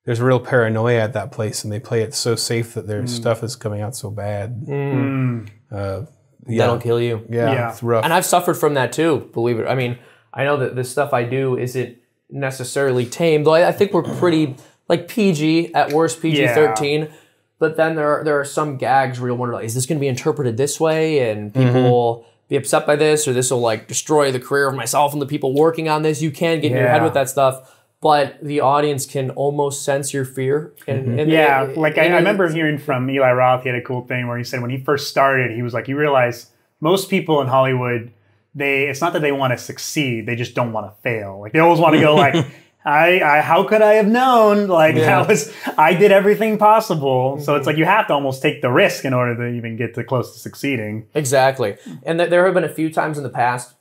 There's real paranoia at that place, and they play it so safe that their mm. stuff is coming out so bad. Mm. Mm. Uh, yeah, That'll kill you. yeah, Yeah. it's rough. And I've suffered from that too, believe it. I mean, I know that the stuff I do isn't necessarily tame, though I, I think we're pretty like PG at worst, PG thirteen. But then there are, there are some gags where you'll wonder, like, is this going to be interpreted this way, and mm-hmm. people will be upset by this, or this will like destroy the career of myself and the people working on this. You can get in your head with that stuff, but the audience can almost sense your fear. And, mm-hmm. and yeah. it- like I, I remember hearing from Eli Roth. He had a cool thing where he said when he first started, he was like, you realize most people in Hollywood, they it's not that they want to succeed, they just don't want to fail. Like they always want to go like. I, I, how could I have known? Like Yeah. that was, I did everything possible. So it's mm-hmm. like you have to almost take the risk in order to even get to close to succeeding. Exactly. And th- there have been a few times in the past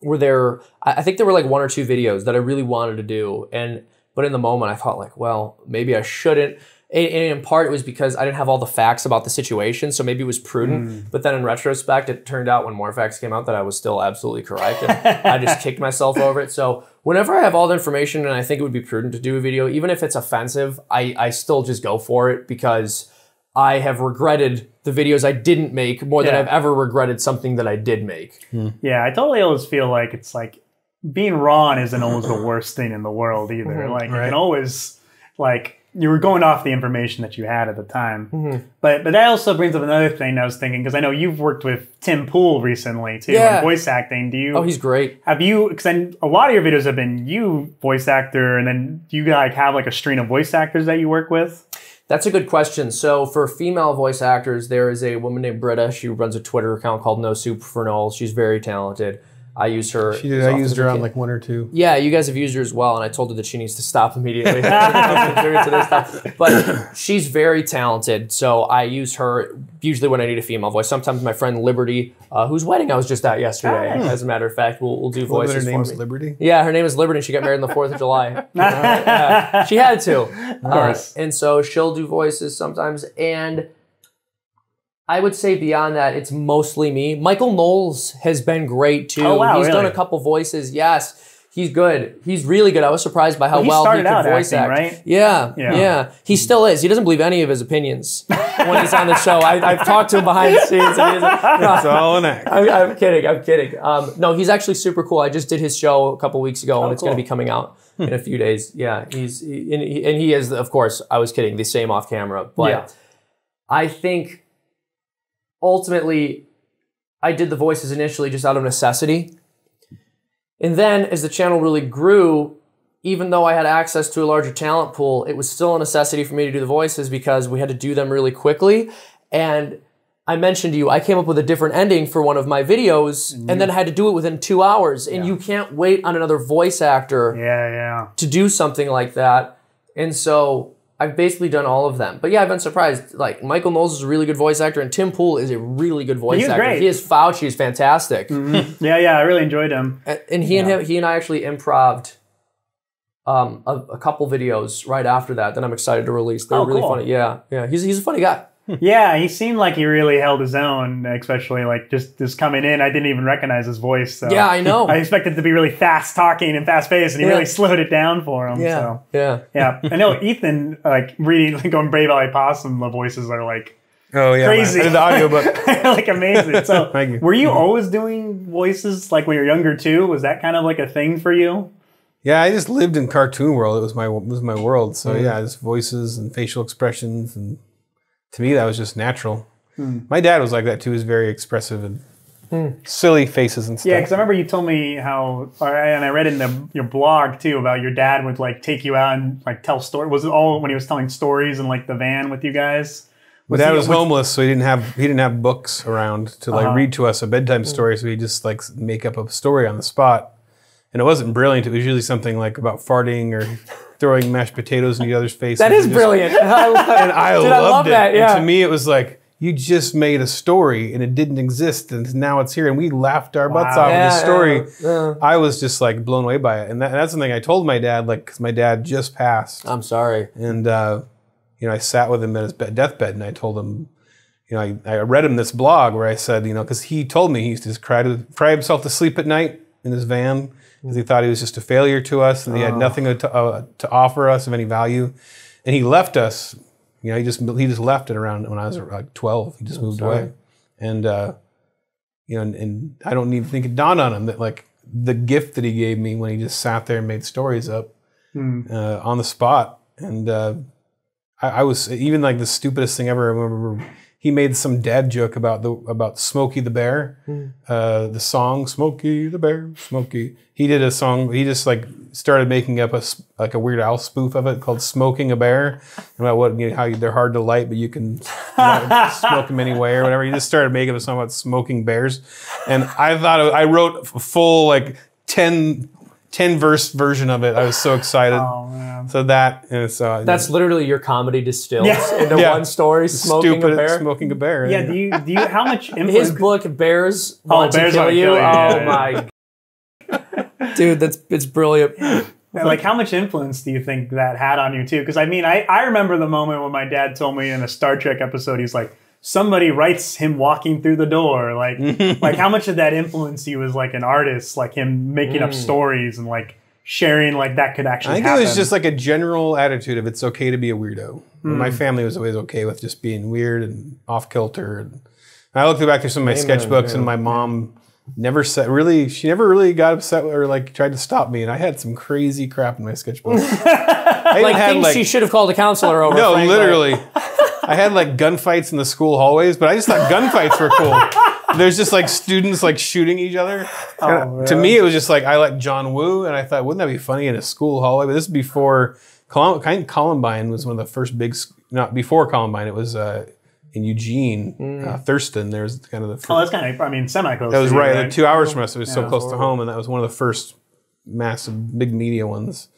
where there, I I think there were like one or two videos that I really wanted to do. And, but in the moment I thought like, well, maybe I shouldn't. And, in part, it was because I didn't have all the facts about the situation, so maybe it was prudent. Mm. But then in retrospect, it turned out when more facts came out that I was still absolutely correct, and I just kicked myself over it. So whenever I have all the information and I think it would be prudent to do a video, even if it's offensive, I, I still just go for it because I have regretted the videos I didn't make more than I've ever regretted something that I did make. Yeah, I totally always feel like it's like being wrong isn't always the worst thing in the world either. Mm-hmm. Like you can always like you were going off the information that you had at the time. Mm-hmm. But but that also brings up another thing I was thinking because I know you've worked with Tim Pool recently too Yeah. in voice acting. Do you? Oh, he's great. have you? Because a lot of your videos have been you voice actor, and then do you like have like a string of voice actors that you work with? That's a good question. So for female voice actors, there is a woman named Britta. She runs a Twitter account called No Soup for Noel. She's very talented. I use her. She did. I used her on like one or two. Yeah, you guys have used her as well, and I told her that she needs to stop immediately. to this stuff. But she's very talented, so I use her usually when I need a female voice. Sometimes my friend Liberty, uh, whose wedding I was just at yesterday, as a matter of fact, will will do What voices her for name's. Liberty. Yeah, her name is Liberty. and She got married on the Fourth of July. Uh, she had to, of course. and so she'll do voices sometimes. And I would say beyond that, it's mostly me. Michael Knowles has been great too. Oh, wow, He's done a couple voices. Yes. He's good. He's really good. I was surprised by how Well, he well started he could voice acting, act. right? Yeah, Yeah. yeah, He still is. He doesn't believe any of his opinions when he's on the show. I, I've talked to him behind the scenes. And he's It's all an act. I'm, I'm kidding. I'm kidding. Um, no, he's actually super cool. I just did his show a couple weeks ago, and it's going to be coming out in a few days. Yeah, he's he, and, he, and he is, of course. I was kidding. The same off camera, but Yeah. I think ultimately, I did the voices initially just out of necessity, and then as the channel really grew. Even though I had access to a larger talent pool, it was still a necessity for me to do the voices because we had to do them really quickly. And I mentioned to you, I came up with a different ending for one of my videos and mm-hmm. then had to do it within two hours. And you can't wait on another voice actor Yeah, yeah. to do something like that. And so I've basically done all of them. But yeah, I've been surprised. Like Michael Knowles is a really good voice actor, and Tim Pool is a really good voice He's actor. great. He is Fauci is fantastic. Yeah, yeah, I really enjoyed him. And- And he and him, he and I actually improved um, a, a couple videos right after that that I'm excited to release. They're Oh, really cool. funny. Yeah, yeah. He's he's a funny guy. Yeah, he seemed like he really held his own, especially like just just coming in. I didn't even recognize his voice. So. Yeah, I know. I expected to be really fast talking and fast paced, and he Yeah. really slowed it down for him. yeah, So. yeah. Yeah, I know Ethan, like reading, like on Brave Valley Possum, the voices are like Oh yeah, Crazy. I did the audiobook. like amazing. So, Thank you. were you always doing voices like when you're younger too? Was that kind of like a thing for you? Yeah, I just lived in cartoon world. It was my it was my world. So Mm. yeah, just voices and facial expressions, and to me that was just natural. Hmm. My dad was like that too. He was very expressive and silly faces and stuff. Yeah, because I remember you told me how, and I read in the, your blog too about your dad would like take you out and like tell stories. Was it all when he was telling stories in like the van with you guys? My dad he- was homeless, so he didn't have he didn't have books around to like Uh-huh. read to us a bedtime story. So he just like make up a story on the spot, and it wasn't brilliant. It was usually something like about farting or throwing mashed potatoes in each other's face. That is just- brilliant. And I Dude, loved I love it. that, yeah. And to me, it was like you just made a story and it didn't exist, and now it's here, and we laughed our butts Wow. off Yeah, at the story. yeah, yeah. I was just like blown away by it, and that, that's something I told my dad, like because my dad just passed, I'm sorry. and uh, you know I sat with him at his deathbed, and I told him. You know, I, I read him this blog where I said, you know, because he told me he used to just cry, to, cry himself to sleep at night in his van because he thought he was just a failure to us and he had nothing to, uh, to offer us of any value. And he left us. You know, he just he just left it around when I was like twelve. He just moved away, and uh, you know, and, and I don't even think it dawned on him that like the gift that he gave me when he just sat there and made stories up uh, on the spot, and uh, I, I was even like the stupidest thing ever. I remember he made some dad joke about the about Smokey the Bear, uh, the song Smokey the Bear, Smokey. He did a song. He just like started making up a like a Weird Al spoof of it called "Smoking a Bear," about what you know, how you, they're hard to light, but you can light- smoke them anyway or whatever. He just started making a song about smoking bears, and I thought I wrote a full like 10, 10 verse version of it. I was so excited. Oh man. So that and so uh, That's literally your comedy distilled Yeah. into Yeah. one story. Smoking stupid a bear. smoking a bear. Yeah. Do you do you how much influence? His book Bears Oh, Want Bears to Kill You. Oh yeah, my, dude, that's it's brilliant. like how much influence do you think that had on you too? Because I mean, I, I remember the moment when my dad told me in a Star Trek episode, he's like, somebody writes him walking through the door. Like, like how much of that influence he was like an artist? Like him making up stories and like sharing like that could actually. I think happen. it was just like a general attitude of it's okay to be a weirdo. Hmm. My family was always okay with just being weird and off kilter. And I looked back through some of my sketchbooks, and my mom never said really. She never really got upset or like tried to stop me. And I had some crazy crap in my sketchbook. I Like had, things she should have called a counselor over. no, frankly. literally. I had like gunfights in the school hallways, but I just thought gunfights were cool. There's just like students like shooting each other. And to me, it was just like I like John Woo, and I thought, wouldn't that be funny in a school hallway? But this is before kind Columbine was one of the first big. Not before Columbine, it was uh, in Eugene, uh, Thurston. There's kind of the. First, Oh, that's kind of. I mean, semi close. that was right, like two hours from us. It was so Yeah, close to home, and that was one of the first massive big media ones.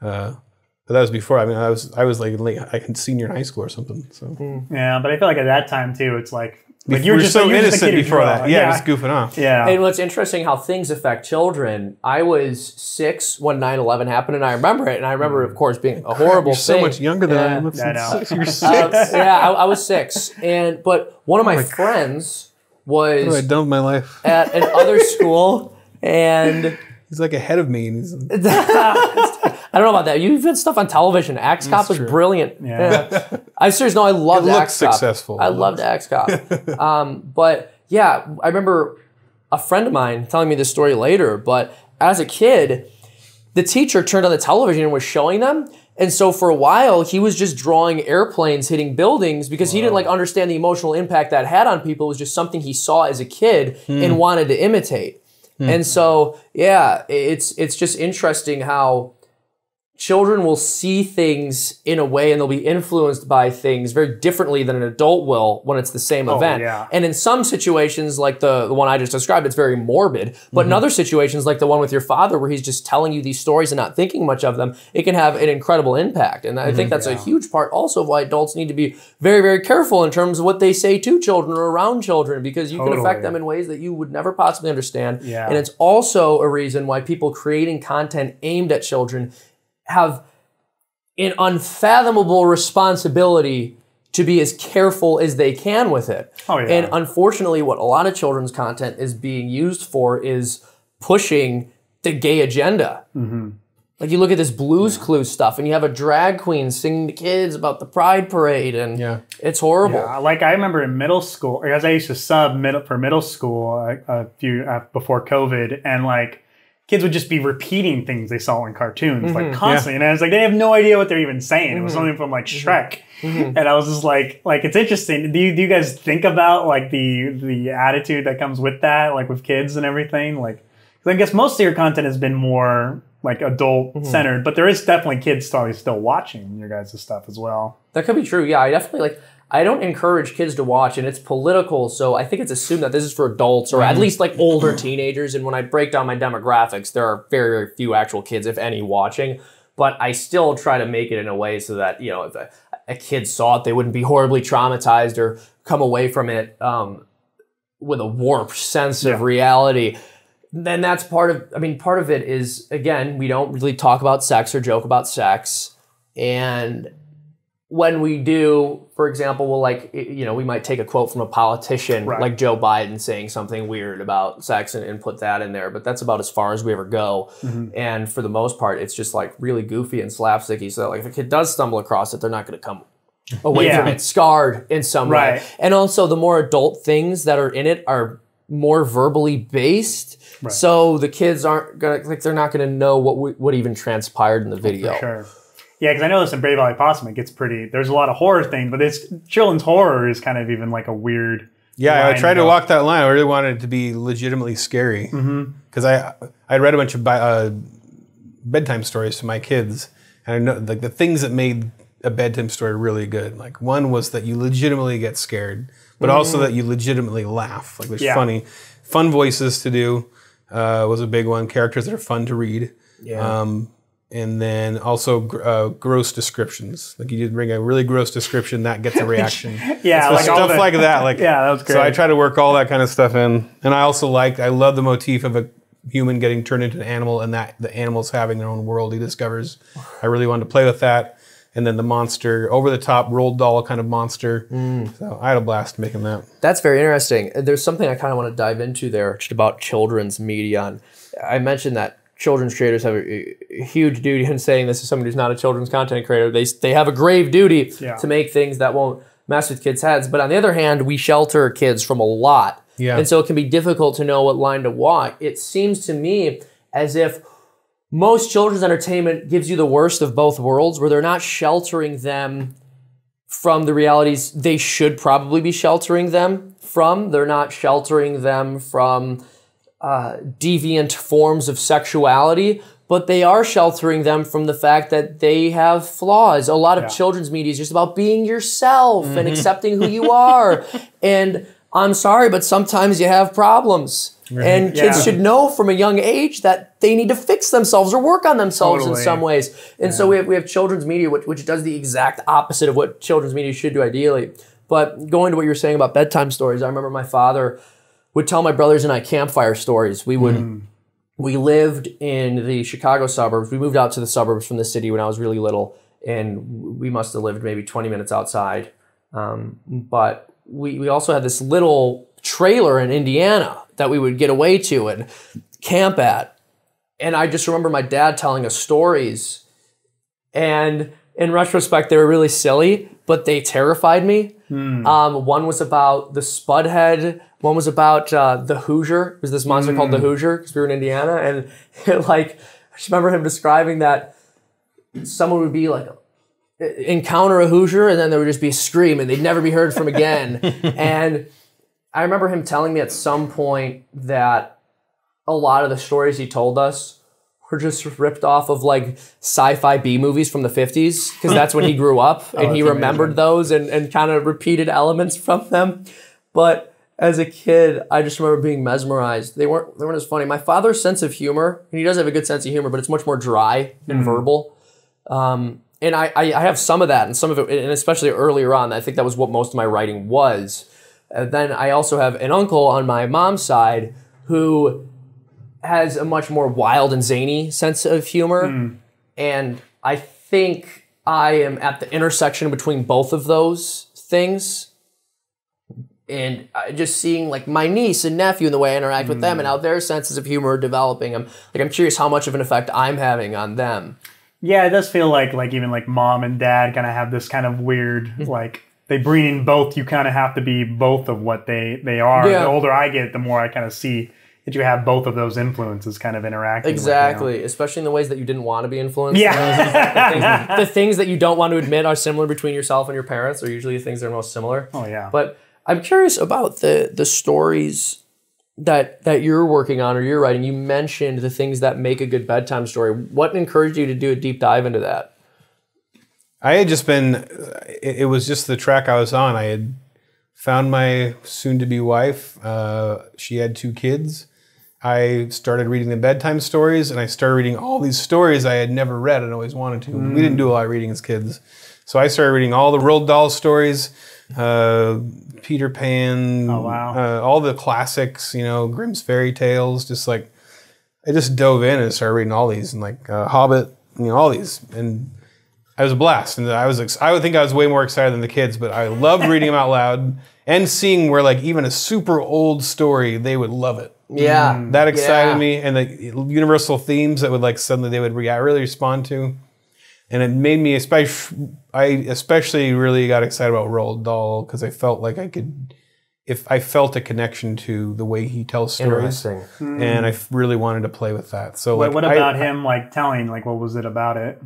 Uh, but that was before. I mean, I was I was like late, I think senior in high school or something. So Yeah, but I feel like at that time too, it's like like you were just so like, you're just a innocent kid who before that. Yeah, yeah. just goofing off. yeah. And what's interesting how things affect children. I was six when 9-11 happened, and I remember it. And I remember, of course, being a horrible You're so much younger than I am. I know. Six- You're Uh, six. yeah, I, I was six, and but one of my friends What have I was done with my life? at another school, and He's like ahead of me. And he's, I don't know about that. You've had stuff on television. Axe Cop was true. brilliant. Yeah. I seriously no, I loved It Axe Cop. successful. I loved Axe Cop. um, but yeah, I remember a friend of mine telling me this story later. But as a kid, the teacher turned on the television and was showing them. And so for a while, he was just drawing airplanes hitting buildings because he didn't like understand the emotional impact that had on people. It was just something he saw as a kid and wanted to imitate. And so, yeah, it's it's just interesting how children will see things in a way and they'll be influenced by things very differently than an adult will when it's the same oh, event. yeah. And in some situations, like the, the one I just described, it's very morbid. But in mm-hmm. other situations, like the one with your father, where he's just telling you these stories and not thinking much of them, it can have an incredible impact. And I mm-hmm. think that's a huge part also of why adults need to be very, very careful in terms of what they say to children or around children, because you can affect them in ways that you would never possibly understand. Yeah. And it's also a reason why people creating content aimed at children have an unfathomable responsibility to be as careful as they can with it. Oh, yeah. And unfortunately, what a lot of children's content is being used for is pushing the gay agenda. Mm-hmm. Like you look at this Blues Clues stuff, and you have a drag queen singing to kids about the Pride Parade, and Yeah. it's horrible. Uh, like I remember in middle school, as I used to sub middle for middle school a, a few uh, before COVID, and like kids would just be repeating things they saw in cartoons like mm-hmm. constantly, and I was like, they have no idea what they're even saying. It was mm-hmm. something from like mm-hmm. Shrek, and I was just like, like it's interesting. Do you do you guys think about like the the attitude that comes with that, like with kids and everything? Like, 'cause I guess most of your content has been more like adult centered, but there is definitely kids probably still watching your guys' stuff as well. That could be true. Yeah, I definitely like. I don't encourage kids to watch, and it's political, so I think it's assumed that this is for adults or at least like older teenagers. And when I break down my demographics, there are very, very few actual kids, if any, watching. But I still try to make it in a way so that you know, if a, a kid saw it, they wouldn't be horribly traumatized or come away from it um, with a warped sense of reality then that's part of i mean part of it is again we don't really talk about sex or joke about sex and when we do for example we'll like you know we might take a quote from a politician Right. like joe biden saying something weird about sex and, and put that in there but that's about as far as we ever go mm-hmm. and for the most part it's just like really goofy and slapsticky so like if a kid does stumble across it they're not going to come away Yeah. from it scarred in some way Right. and also the more adult things that are in it are more verbally based so the kids aren't gonna like they're not gonna know what w- what even transpired in the video Sure. Yeah, because I know this in Brave Valley Possum, it gets pretty. There's a lot of horror things, but it's children's horror is kind of even like a weird. Yeah, I tried to walk that line. I really wanted it to be legitimately scary because I I read a bunch of bi- uh, bedtime stories to my kids, and I know like the things that made a bedtime story really good. Like one was that you legitimately get scared, but also that you legitimately laugh. Like there's Yeah. funny, fun voices to do uh, was a big one. Characters that are fun to read. yeah Um, and then also uh, gross descriptions. Like you did bring a really gross description that gets a reaction. Yeah, So like all stuff the- like that. Like Yeah, that was great. So I try to work all that kind of stuff in, and I also like I love the motif of a human getting turned into an animal and that the animals having their own world he discovers. I really wanted to play with that. And then the monster, over the top, Roald Dahl kind of monster. So I had a blast making that. That's very interesting. There's something I kind of want to dive into there, just about children's media. And I mentioned that children's creators have a, a huge duty in saying this is somebody who's not a children's content creator. They, they have a grave duty Yeah. to make things that won't mess with kids' heads. But on the other hand, we shelter kids from a lot. Yeah. And so it can be difficult to know what line to walk. It seems to me as if most children's entertainment gives you the worst of both worlds, where they're not sheltering them from the realities they should probably be sheltering them from. They're not sheltering them from uh, deviant forms of sexuality, but they are sheltering them from the fact that they have flaws. A lot of children's media is just about being yourself and accepting who you are. and I'm sorry, but sometimes you have problems. And kids Yeah. should know from a young age that they need to fix themselves or work on themselves in some ways. And so we have, we have children's media, which, which does the exact opposite of what children's media should do ideally. But going to what you were saying about bedtime stories, I remember my father would tell my brothers and I campfire stories. We would we lived in the Chicago suburbs. We moved out to the suburbs from the city when I was really little, and we must have lived maybe 20 minutes outside. Um, but we, we also had this little trailer in Indiana that we would get away to and camp at. And I just remember my dad telling us stories. And in retrospect, they were really silly, but they terrified me. Um, one was about the Spudhead. One was about uh, the Hoosier. It was this monster called the Hoosier because we were in Indiana, and like I just remember him describing that someone would be like encounter a Hoosier, and then there would just be a scream, and they'd never be heard from again. and I remember him telling me at some point that a lot of the stories he told us were just ripped off of like sci-fi B movies from the 50s because that's when he grew up and he that's remembered those and, and kind of repeated elements from them. But as a kid, I just remember being mesmerized. They weren't they weren't as funny. My father's sense of humor, and he does have a good sense of humor, but it's much more dry and verbal. Um, and I, I, I have some of that, and some of it, and especially earlier on, I think that was what most of my writing was. And then I also have an uncle on my mom's side who has a much more wild and zany sense of humor. Hmm. And I think I am at the intersection between both of those things. And just seeing like my niece and nephew and the way I interact with them hmm. and how their senses of humor are developing. I'm like I'm curious how much of an effect I'm having on them. Yeah, it does feel like like even like mom and dad kind of have this kind of weird hmm. like they bring in both. You kind of have to be both of what they they are. Yeah. The older I get, the more I kind of see that you have both of those influences kind of interacting. with you. Exactly, especially in the ways that you didn't want to be influenced. Yeah. things, the things that you don't want to admit are similar between yourself and your parents are usually the things that are most similar. oh yeah. But I'm curious about the the stories that that you're working on or you're writing. You mentioned the things that make a good bedtime story. What encouraged you to do a deep dive into that? I had just been, it, it was just the track I was on. I had found my soon to be wife. Uh, she had two kids. I started reading the bedtime stories and I started reading all these stories I had never read and always wanted to. We didn't do a lot of reading as kids. So I started reading all the Roald Dahl stories, uh, Peter Pan, Oh, wow. uh, all the classics, you know, Grimm's fairy tales, just like, I just dove in and started reading all these and like uh, Hobbit, you know, all these. And I was a blast, and I was ex- I would think I was way more excited than the kids, but I loved reading them out loud and seeing where like even a super old story they would love it. Yeah, mm. That excited Yeah. me, and the universal themes that would like suddenly they would re- really respond to, and it made me especially I especially really got excited about Roald Dahl because I felt like I could. If I felt a connection to the way he tells stories, Interesting. Hmm. and I really wanted to play with that. So, What, like, what I- about him like telling like what was it about it?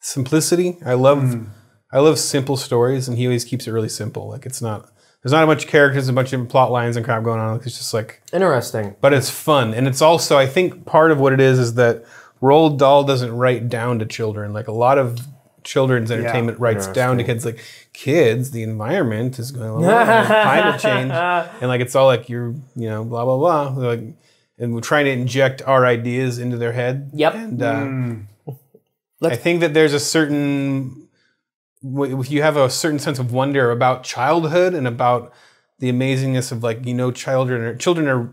simplicity. I love hmm. I love simple stories, and he always keeps it really simple. Like it's not there's not a bunch of characters, a bunch of plot lines and crap going on. It's just like, Interesting. but it's fun, and it's also I think part of what it is is that Roald Dahl doesn't write down to children. Like a lot of children's entertainment writes down to kids. Like kids, the environment is going on climate change, and like it's all like you're you know blah blah blah. Like, and we're trying to inject our ideas into their head. Yep. And uh, Mm. I think that there's a certain w- if you have a certain sense of wonder about childhood and about the amazingness of like you know children are children are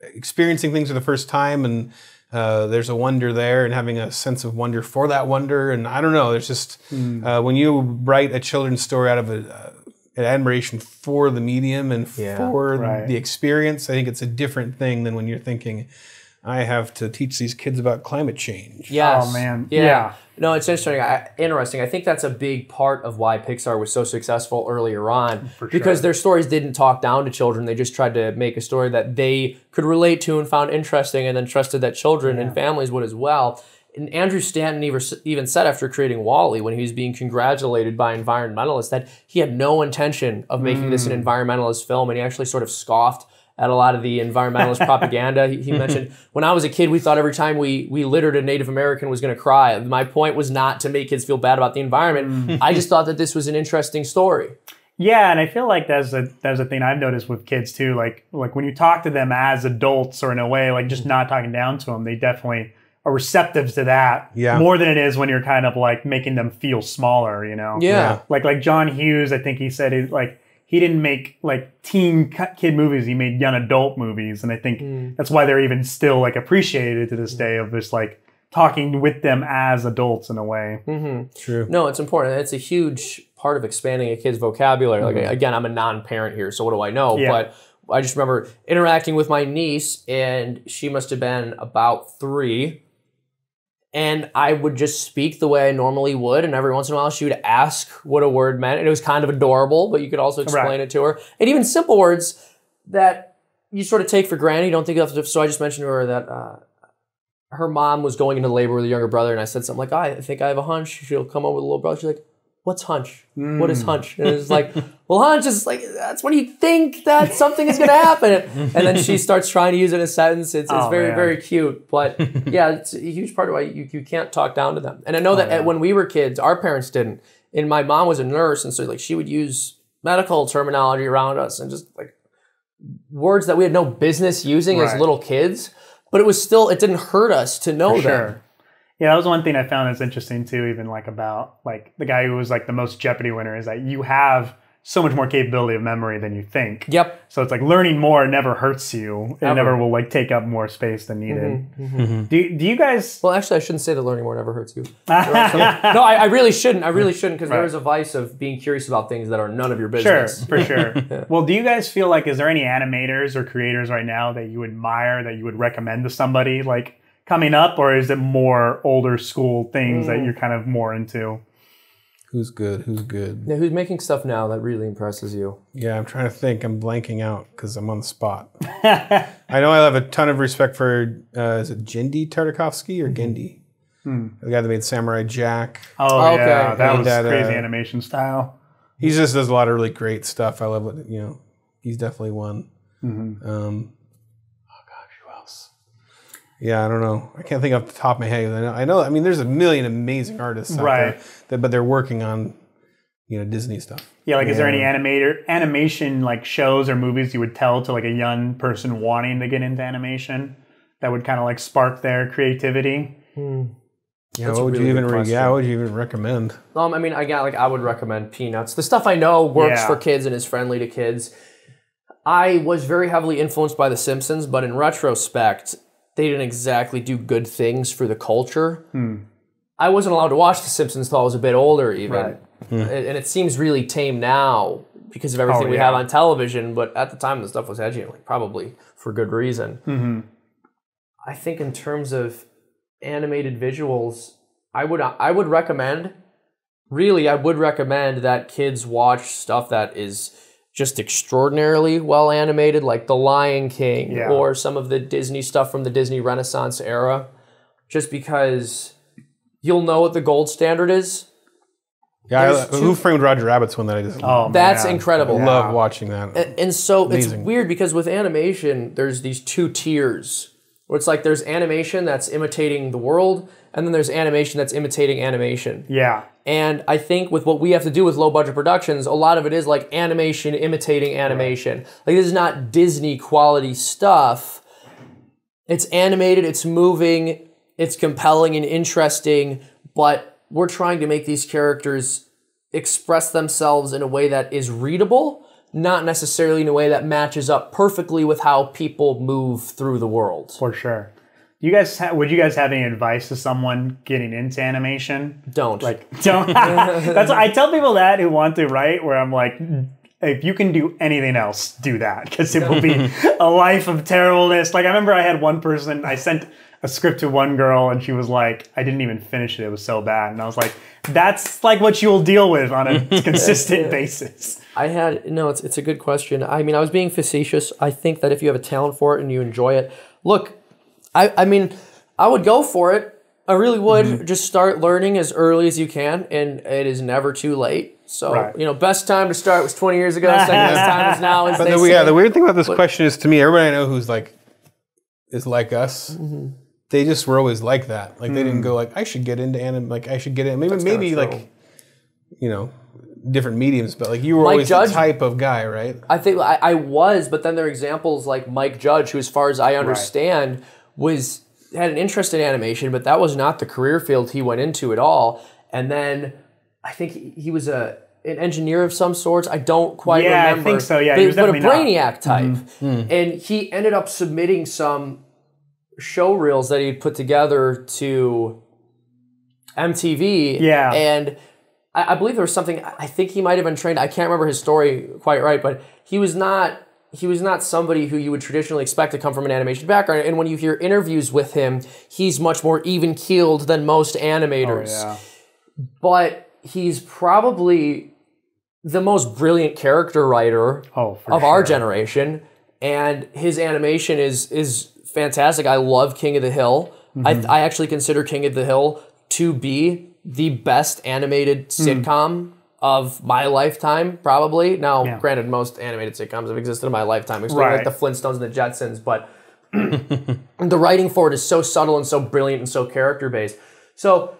experiencing things for the first time and uh, there's a wonder there and having a sense of wonder for that wonder and i don't know there's just uh, when you write a children's story out of a, uh, an admiration for the medium and Yeah. for Right. the experience i think it's a different thing than when you're thinking i have to teach these kids about climate change Yes. Oh, man. Yeah. Yeah. No, it's interesting. I, interesting. I think that's a big part of why Pixar was so successful earlier on, because their stories didn't talk down to children. They just tried to make a story that they could relate to and found interesting, and then trusted that children and families would as well. And Andrew Stanton even even said after creating WALL-E, when he was being congratulated by environmentalists, that he had no intention of making this an mm. environmentalist film, and he actually sort of scoffed at a lot of the environmentalist propaganda. He, he mentioned, when I was a kid, we thought every time we we littered, a Native American was going to cry. My point was not to make kids feel bad about the environment. Mm-hmm. I just thought that this was an interesting story. Yeah, and I feel like that's a that's a thing I've noticed with kids too. Like like when you talk to them as adults, or in a way, like just mm-hmm. not talking down to them, they definitely are receptive to that. Yeah. More than it is when you're kind of like making them feel smaller. You know. Yeah. Like like John Hughes, I think he said it like he didn't make like teen cu- kid movies. He made young adult movies, and I think hmm. that's why they're even still like appreciated to this hmm. day of just like talking with them as adults in a way. Mm-hmm. true No, it's important. It's a huge part of expanding a kid's vocabulary. Like mm-hmm. again, I'm a non-parent here, so what do I know? Yeah. But I just remember interacting with my niece, and she must have been about three. And I would just speak the way I normally would, and every once in a while she would ask what a word meant, and it was kind of adorable. But you could also explain Right. it to her, and even simple words that you sort of take for granted. You don't think of. So I just mentioned to her that uh, her mom was going into labor with a younger brother, and I said something like, oh, "I think I have a hunch she'll come over with a little brother." She's like, "What's hunch? What is hmm. hunch?" And it's like, "Well, hunch is like that's when you think that something is going to happen," and then she starts trying to use it in a sentence. It's, it's Oh, very man. very cute, but yeah, it's a huge part of why you, you can't talk down to them. And I know oh, that when we were kids, our parents didn't, and my mom was a nurse, and so like she would use medical terminology around us and just like words that we had no business using as little kids, but it was still it didn't hurt us to know them. Sure. Yeah, that was one thing I found that's interesting too, even like about like the guy who was like the most Jeopardy winner is that you have so much more capability of memory than you think. Yep. So it's like learning more never hurts you. It Ever. never will like take up more space than needed. Mm-hmm, Do, do you guys Well, actually, I shouldn't say that learning more never hurts you. no, I, I really shouldn't. I really shouldn't because there Right. is a vice of being curious about things that are none of your business. Sure, business. for sure. Well, do you guys feel like is there any animators or creators right now that you admire that you would recommend to somebody like coming up, or is it more older school things Mm. that you're kind of more into? who's good who's good Yeah, who's making stuff now that really impresses you? Yeah, I'm trying to think. I'm blanking out because I'm on the spot. I know I have a ton of respect for uh, is it Jindy Tartakovsky or Gendy? The guy that made Samurai Jack. Oh Okay. yeah, that And was that, uh, crazy animation style. He just does a lot of really great stuff. I love it. you know. He's definitely one. Um, oh gosh, who else? Yeah, I don't know. I can't think off the top of my head. I know. I know. I mean, there's a million amazing artists out Right. there, that, but they're working on you know Disney stuff. Yeah, like is there any animator animation like shows or movies you would tell to like a young person wanting to get into animation that would kind of like spark their creativity? Yeah, That's what would really you even re- yeah, what would you even recommend? Um, I mean, I got like I would recommend Peanuts. The stuff I know works Yeah. for kids and is friendly to kids. I was very heavily influenced by The Simpsons, but in retrospect, they didn't exactly do good things for the culture. I wasn't allowed to watch The Simpsons until I was a bit older, even, Right. and and it seems really tame now because of everything Oh, we have on television. But at the time, the stuff was edgy, like, probably for good reason. Mm-hmm. I think in terms of animated visuals, I would I would recommend really I would recommend that kids watch stuff that is just extraordinarily well animated like The Lion King Yeah. or some of the Disney stuff from the Disney Renaissance era just because you'll know what the gold standard is. Yeah, I, There's Who Framed Roger Rabbit's one that I just Oh, That's man. incredible. love watching that. And, and so Amazing. it's weird because with animation, there's these two tiers. Where it's like there's animation that's imitating the world, and then there's animation that's imitating animation. Yeah, And I think with what we have to do with low budget productions, a lot of it is like animation imitating animation. Like this is not Disney quality stuff. It's animated, it's moving, it's compelling and interesting, but we're trying to make these characters express themselves in a way that is readable not necessarily in a way that matches up perfectly with how people move through the world. For sure. You guys, ha- would you guys have any advice to someone getting into animation? Don't. Like, don't. that's I tell people that who want to write. Where I'm like, if you can do anything else, do that because it will be a life of terribleness. Like I remember I had one person. I sent a script to one girl, and she was like, I didn't even finish it. It was so bad, and I was like, that's like what you will deal with on a consistent basis. I had no. It's it's a good question. I mean, I was being facetious. I think that if you have a talent for it and you enjoy it, look, I I mean, I would go for it. I really would. Just start learning as early as you can, and it is never too late. So Right. you know, best time to start was 20 years ago. Second best time is now. As But they the, say. yeah, the weird thing about this question is to me, everybody I know who's like is like us. Mm-hmm. They just were always like that. Like they didn't go like I should get into anime. Like I should get in. Maybe maybe true. like you know different mediums, but like you were Mike always Judge- the type of guy, right? I think I, I was, but then there are examples like Mike Judge, who, as far as I understand, was had an interest in animation, but that was not the career field he went into at all. And then I think he, he was a an engineer of some sorts. I don't quite remember. Yeah, I remember. think so, yeah, but, he was but a definitely not. Mm-hmm. brainiac type, and he ended up submitting some show reels that he'd put together to MTV. Yeah. and I, I believe there was something. I think he might have been trained. I can't remember his story quite right, but he was not. He was not somebody who you would traditionally expect to come from an animation background. And when you hear interviews with him, he's much more even keeled than most animators. Oh, Yeah. But he's probably the most brilliant character writer Oh, of our generation, and his animation is is fantastic. I love King of the Hill. Mm-hmm. I, I actually consider King of the Hill to be the best animated Hmm. sitcom of my lifetime, probably. Now, Yeah. granted, most animated sitcoms have existed in my lifetime, excluding Right. like the Flintstones and the Jetsons, but the writing for it is so subtle and so brilliant and so character based. So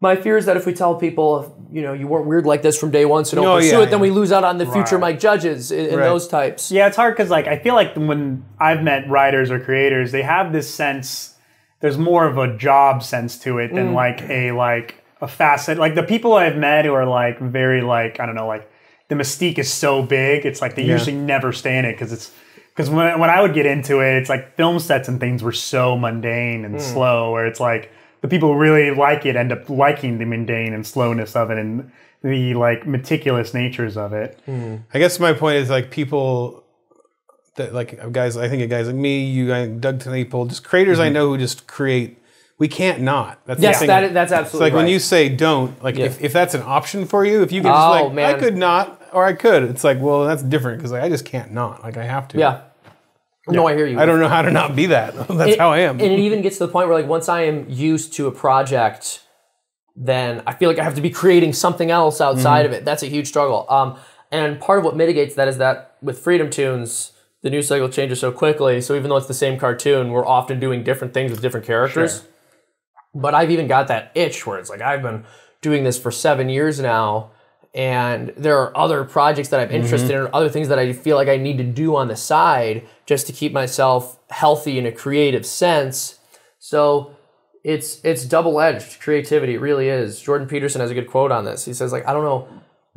my fear is that if we tell people, you know, you weren't weird like this from day one, so don't Oh, pursue yeah, it, then yeah. we lose out on the future Right. Mike Judges and, and Right. those types. Yeah, it's hard because like I feel like when I've met writers or creators, they have this sense. There's more of a job sense to it than mm. like a like a facet. Like the people I've met who are like very like I don't know like the mystique is so big. It's like they usually never stay in it because it's because when when I would get into it, it's like film sets and things were so mundane and mm. slow. Where it's like the people who really like it end up liking the mundane and slowness of it and the like meticulous natures of it. Hmm. I guess my point is like people that like guys. I think of guys like me, you, guys, Doug TenNapel, just creators I mm-hmm. know who just create. We can't not. That's the Yes, thing. that, that's It's absolutely like when you say don't, like if, if that's an option for you, if you can just Oh, like I could not or I could, it's like well that's different because like, I just can't not. Like I have to. yeah. No, I hear you. I don't know how to not be that. that's It- how I am. And it even gets to the point where, like, once I am used to a project, then I feel like I have to be creating something else outside Mm-hmm. of it. That's a huge struggle. Um, and part of what mitigates that is that with FreedomToons, the news cycle changes so quickly. So even though it's the same cartoon, we're often doing different things with different characters. But I've even got that itch where it's like I've been doing this for seven years now, and there are other projects that I'm mm-hmm. interested in, or other things that I feel like I need to do on the side just to keep myself healthy in a creative sense. So it's it's double edged creativity. It really is. Jordan Peterson has a good quote on this. He says like I don't know.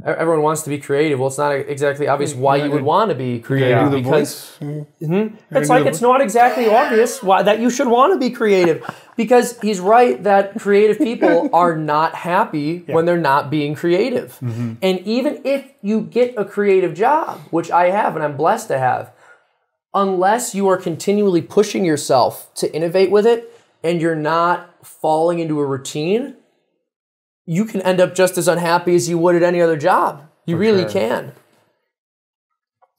Everyone wants to be creative. Well, it's not exactly obvious why you would want to be creative because voice. Mm-hmm. it's like it's not exactly obvious why that you should want to be creative because he's right that creative people are not happy when they're not being creative. And even if you get a creative job, which I have and I'm blessed to have, unless you are continually pushing yourself to innovate with it and you're not falling into a routine, you can end up just as unhappy as you would at any other job. You really sure. can.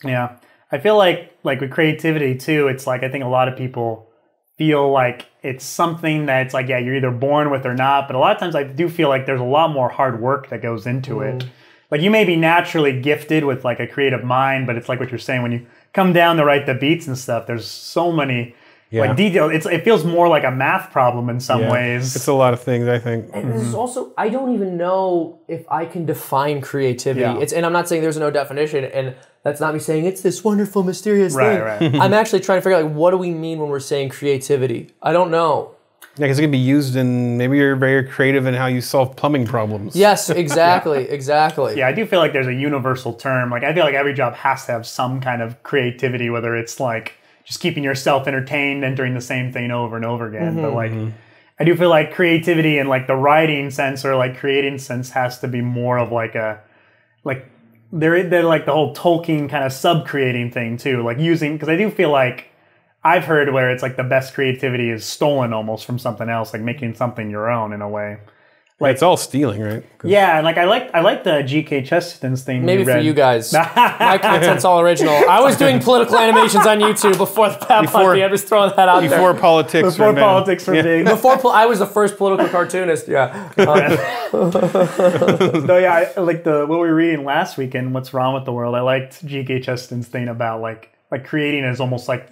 Yeah. I feel like like with creativity too, it's like I think a lot of people feel like it's something that's like, yeah, you're either born with or not. But a lot of times I do feel like there's a lot more hard work that goes into it. Mm. Like you may be naturally gifted with like a creative mind, but it's like what you're saying, when you come down to write the beats and stuff, there's so many Yeah. like detail. It's it feels more like a math problem in some Yeah. ways. It's a lot of things. I think. And this is mm-hmm. also, I don't even know if I can define creativity. Yeah. It's, and I'm not saying there's no definition, and that's not me saying it's this wonderful, mysterious Right, thing. right. I'm actually trying to figure out like, what do we mean when we're saying creativity? I don't know. Yeah, because it can be used in maybe you're very creative in how you solve plumbing problems. Yes, exactly, exactly. Yeah, I do feel like there's a universal term. Like I feel like every job has to have some kind of creativity, whether it's like just keeping yourself entertained and doing the same thing over and over again. But like mm-hmm. I do feel like creativity and like the writing sense or like creating sense has to be more of like a like they're they're like the whole Tolkien kind of sub creating thing too. Like using because I do feel like I've heard where it's like the best creativity is stolen almost from something else, like making something your own in a way. Like, it's all stealing, right? Yeah, and like I like I like the G.K. Chesterton's thing. Maybe you for you guys. My content's all original. I was doing political animations on YouTube before the Pat Before- Bundy. I'm just throwing that out Before there. politics. Before were invented. politics were big. Before I was the first political cartoonist. Yeah. Um, No, yeah, I, like the what we were reading last weekend. What's wrong with the world? I liked G.K. Chesterton's thing about like like creating is almost like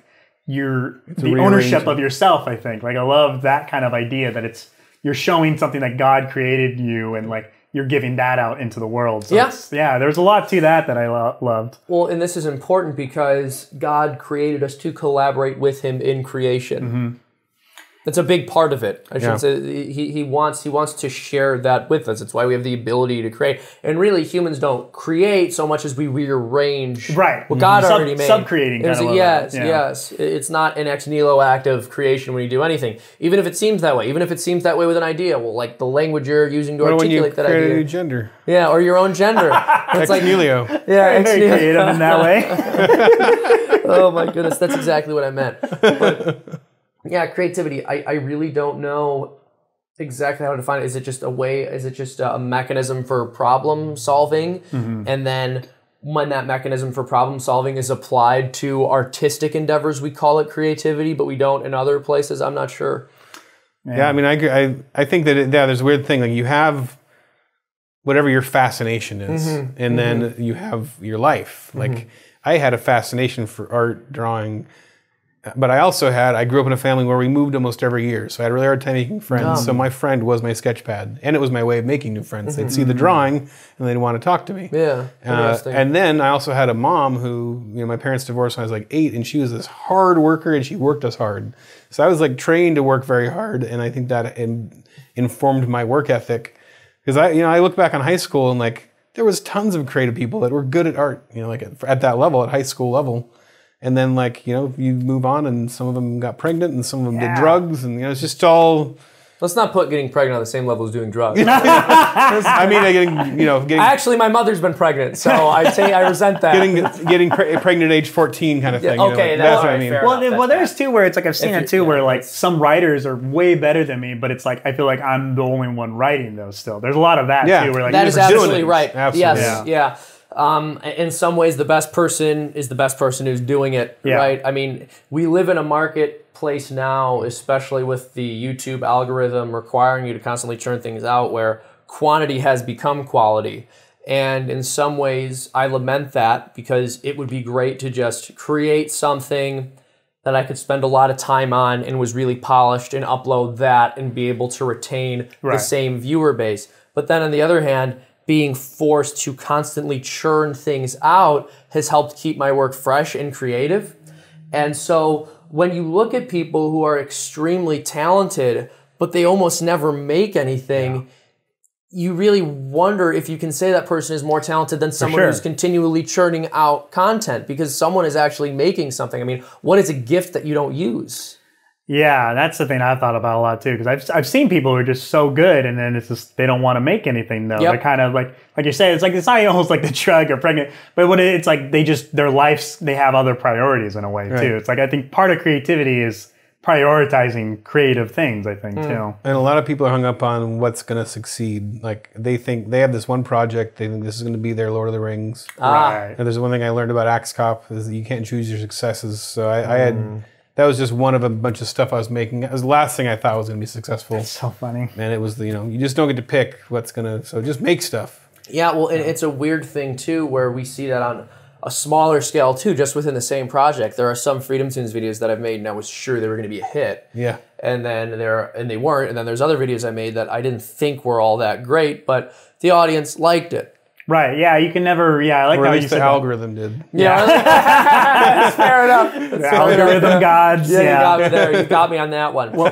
your the ownership of yourself. I think like I love that kind of idea that it's you're showing something that God created you and like you're giving that out into the world. So Yeah. yeah. There's a lot to that that I lo- loved. well, and this is important because God created us to collaborate with Him in creation. Mm-hmm. That's a big part of it. I should Yeah. say he, he wants he wants to share that with us. It's why we have the ability to create. And really, humans don't create so much as we rearrange Right. what God mm-hmm. Sub- already made. sub-creating kinda a- yes. Yeah. yes. It's not an ex nihilo act of creation when you do anything, even if it seems that way. Even if it seems that way with an idea. Well, like the language you're using to Or when you articulate that create a idea. new gender. Yeah, or your own gender. it's Ex like nihilo. yeah, ex Very creative in that way. oh my goodness, that's exactly what I meant. But yeah, creativity. I, I really don't know exactly how to define it. Is it just a way? Is it just a mechanism for problem solving? Mm-hmm. And then when that mechanism for problem solving is applied to artistic endeavors, we call it creativity, but we don't in other places. I'm not sure. Yeah, I mean, I, I, I think that it, yeah, there's a weird thing. Like you have whatever your fascination is, Mm-hmm. and then mm-hmm. you have your life. Like mm-hmm. I had a fascination for art, drawing, but I also had. I grew up in a family where we moved almost every year, so I had a really hard time making friends. So my friend was my sketch pad, and it was my way of making new friends. They'd see the drawing and they'd want to talk to me. Mm-hmm. Yeah, Uh, interesting. and then I also had a mom who, you know, my parents divorced when I was like eight, and she was this hard worker, and she worked us hard. So I was like trained to work very hard, and I think that in, informed my work ethic. Because I, you know, I look back on high school and like there was tons of creative people that were good at art, you know, like at, at that level, at high school level. And then like you know, you move on, and some of them got pregnant, and some of them Yeah. did drugs, and you know, it's just all. Let's not put getting pregnant on the same level as doing drugs. I mean, uh, getting you know, getting Actually, my mother's been pregnant, so I say I resent that. getting getting pre- pregnant at age fourteen kind of thing. you know, okay, like, that's that's what I mean. Well, enough, well, there's two where it's like I've seen If it too, yeah, where like some writers are way better than me, but it's like I feel like I'm the only one writing those. Still, there's a lot of that Yeah. too. Where like That you're is just doing absolutely it. right. Absolutely. Yes, yeah. Um, in some ways, the best person is the best person who's doing it, Yeah. right? I mean, we live in a marketplace now, especially with the YouTube algorithm requiring you to constantly churn things out, where quantity has become quality. And in some ways, I lament that because it would be great to just create something that I could spend a lot of time on and was really polished and upload that and be able to retain the same viewer base. But then on the other hand, being forced to constantly churn things out has helped keep my work fresh and creative. And so when you look at people who are extremely talented, but they almost never make anything, you really wonder if you can say that person is more talented than someone sure. who's continually churning out content because someone is actually making something. I mean, what is a gift that you don't use? Yeah, that's the thing I've thought about a lot too. Because I've I've seen people who are just so good, and then it's just they don't want to make anything though. Yep. They're kind of like like you say, it's like it's not almost like the drug or pregnant, but what it, it's like they just their lives they have other priorities in a way Right. too. It's like I think part of creativity is prioritizing creative things. I think hmm. too. And a lot of people are hung up on what's going to succeed. Like they think they have this one project, they think this is going to be their Lord of the Rings. Ah. Right. And there's one thing I learned about Axe Cop is that you can't choose your successes. So I, I had hmm. That was just one of a bunch of stuff I was making. It was the last thing I thought was going to be successful. That's So funny. And it was the you know you just don't get to pick what's going to. So just make stuff. Yeah, well, and it's a weird thing too, where we see that on a smaller scale too, just within the same project. There are some FreedomToons videos that I've made, and I was sure they were going to be a hit, Yeah. and then there and they weren't. And then there's other videos I made that I didn't think were all that great, but the audience liked it. Right. Yeah. You can never. Yeah. I like Or how at you least said the that. algorithm did. Yeah, that's fair enough. That's The fair enough. algorithm gods. Yeah, Yeah. you got me there. You got me on that one. Well,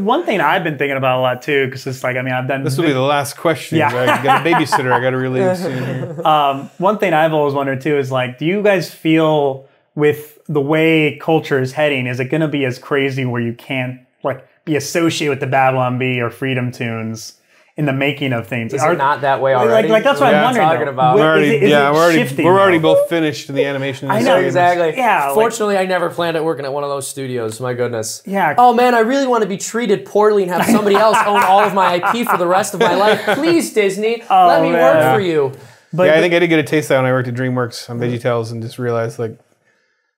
one thing I've been thinking about a lot too, because it's like I mean I've done This will be the last question. Yeah. I got a babysitter I got to release soon. um, one thing I've always wondered too is like, do you guys feel with the way culture is heading, is it going to be as crazy where you can't like be associated with the Babylon Bee or FreedomToons in the making of things? Is Are- it not that way already? like that's what Yeah. I'm wondering. Talking though. about- We're already, is it- is yeah, we're already, shifting we're already both finished in the animation I know, and Exactly. Yeah, like- Fortunately, I never planned at working at one of those studios. My goodness. Yeah. Oh man, I really want to be treated poorly and have somebody else own all of my IP for the rest of my life. Please, Disney, oh, let me man. work for you. But, Yeah, I think I did get a taste of that when I worked at DreamWorks on VeggieTales and just realized, like,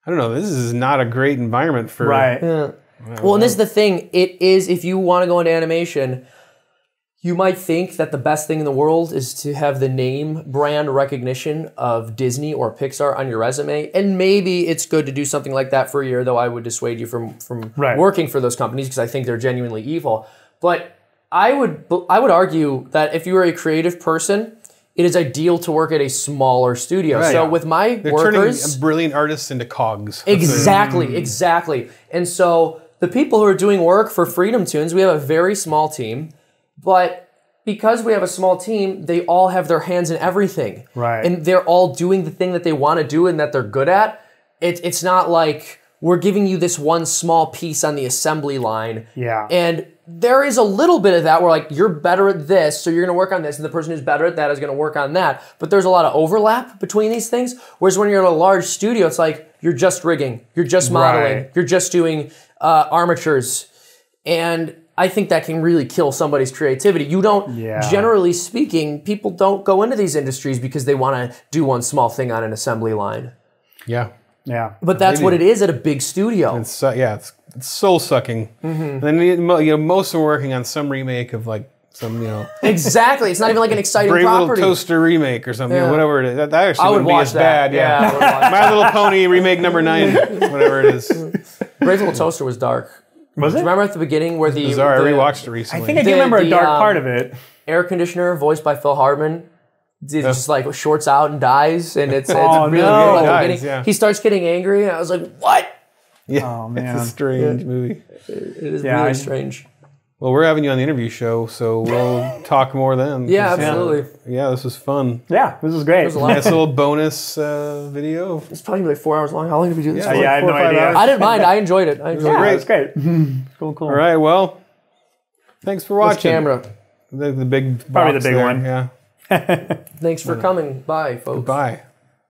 I don't know, this is not a great environment for. right. Well, and this is the thing. It is if you want to go into animation, you might think that the best thing in the world is to have the name brand recognition of Disney or Pixar on your resume, and maybe it's good to do something like that for a year. Though I would dissuade you from from Right. working for those companies because I think they're genuinely evil. But I would I would argue that if you are a creative person. It is ideal to work at a smaller studio. Right. so Yeah. with my They're workers, turning brilliant artists into cogs. That's it. Exactly, mm. exactly. And so the people who are doing work for FreedomToons, we have a very small team, but because we have a small team, they all have their hands in everything. Right. And they're all doing the thing that they want to do and that they're good at. It, it's not like we're giving you this one small piece on the assembly line. Yeah. And there is a little bit of that where like you're better at this, so you're gonna work on this, and the person who's better at that is gonna work on that. But there's a lot of overlap between these things. Whereas when you're in a large studio, it's like you're just rigging, you're just modeling, Right. you're just doing uh, armatures, and I think that can really kill somebody's creativity. You don't, Yeah. generally speaking, people don't go into these industries because they want to do one small thing on an assembly line. Yeah. Yeah. But that's Maybe. what it is at a big studio. It's, su- yeah, it's, it's soul sucking. Mm-hmm. And then, you know, most are working on some remake of like some, you know, exactly. It's not even like an exciting Brave Little property. Toaster remake or something, you know, Yeah. whatever it is. That, that actually I would wouldn't be as that. bad. Yeah. I would watch My Little Pony remake number nine, whatever it is. Brave Little Toaster was dark. Was it? Remember at the beginning where the, Bizarre. I rewatched it recently. I think I do The- remember a dark um, part of it. air conditioner voiced by Phil Hartman d- just like shorts out and dies, and it's, it's Oh, really no. weird. at the Dies, beginning. yeah. He starts getting angry, and I was like, "What?" yeah. Oh, It's a strange movie. It is Yeah, really I- strange. Well, we're having you on the interview show, so we'll talk more then. Yeah, 'cause, absolutely. Yeah, this was fun. Yeah, this was great. It was a lot. Nice little bonus uh, video. It's probably gonna be like four hours long. How long did we do this Yeah, for? Yeah, I have four no five idea. hours. I didn't mind. I enjoyed it. I enjoyed Yeah, great. it. it's great. cool, cool. All right, well, thanks for This watching. camera. The, the big Probably the big there, one. Yeah. Thanks for coming by, folks. Bye.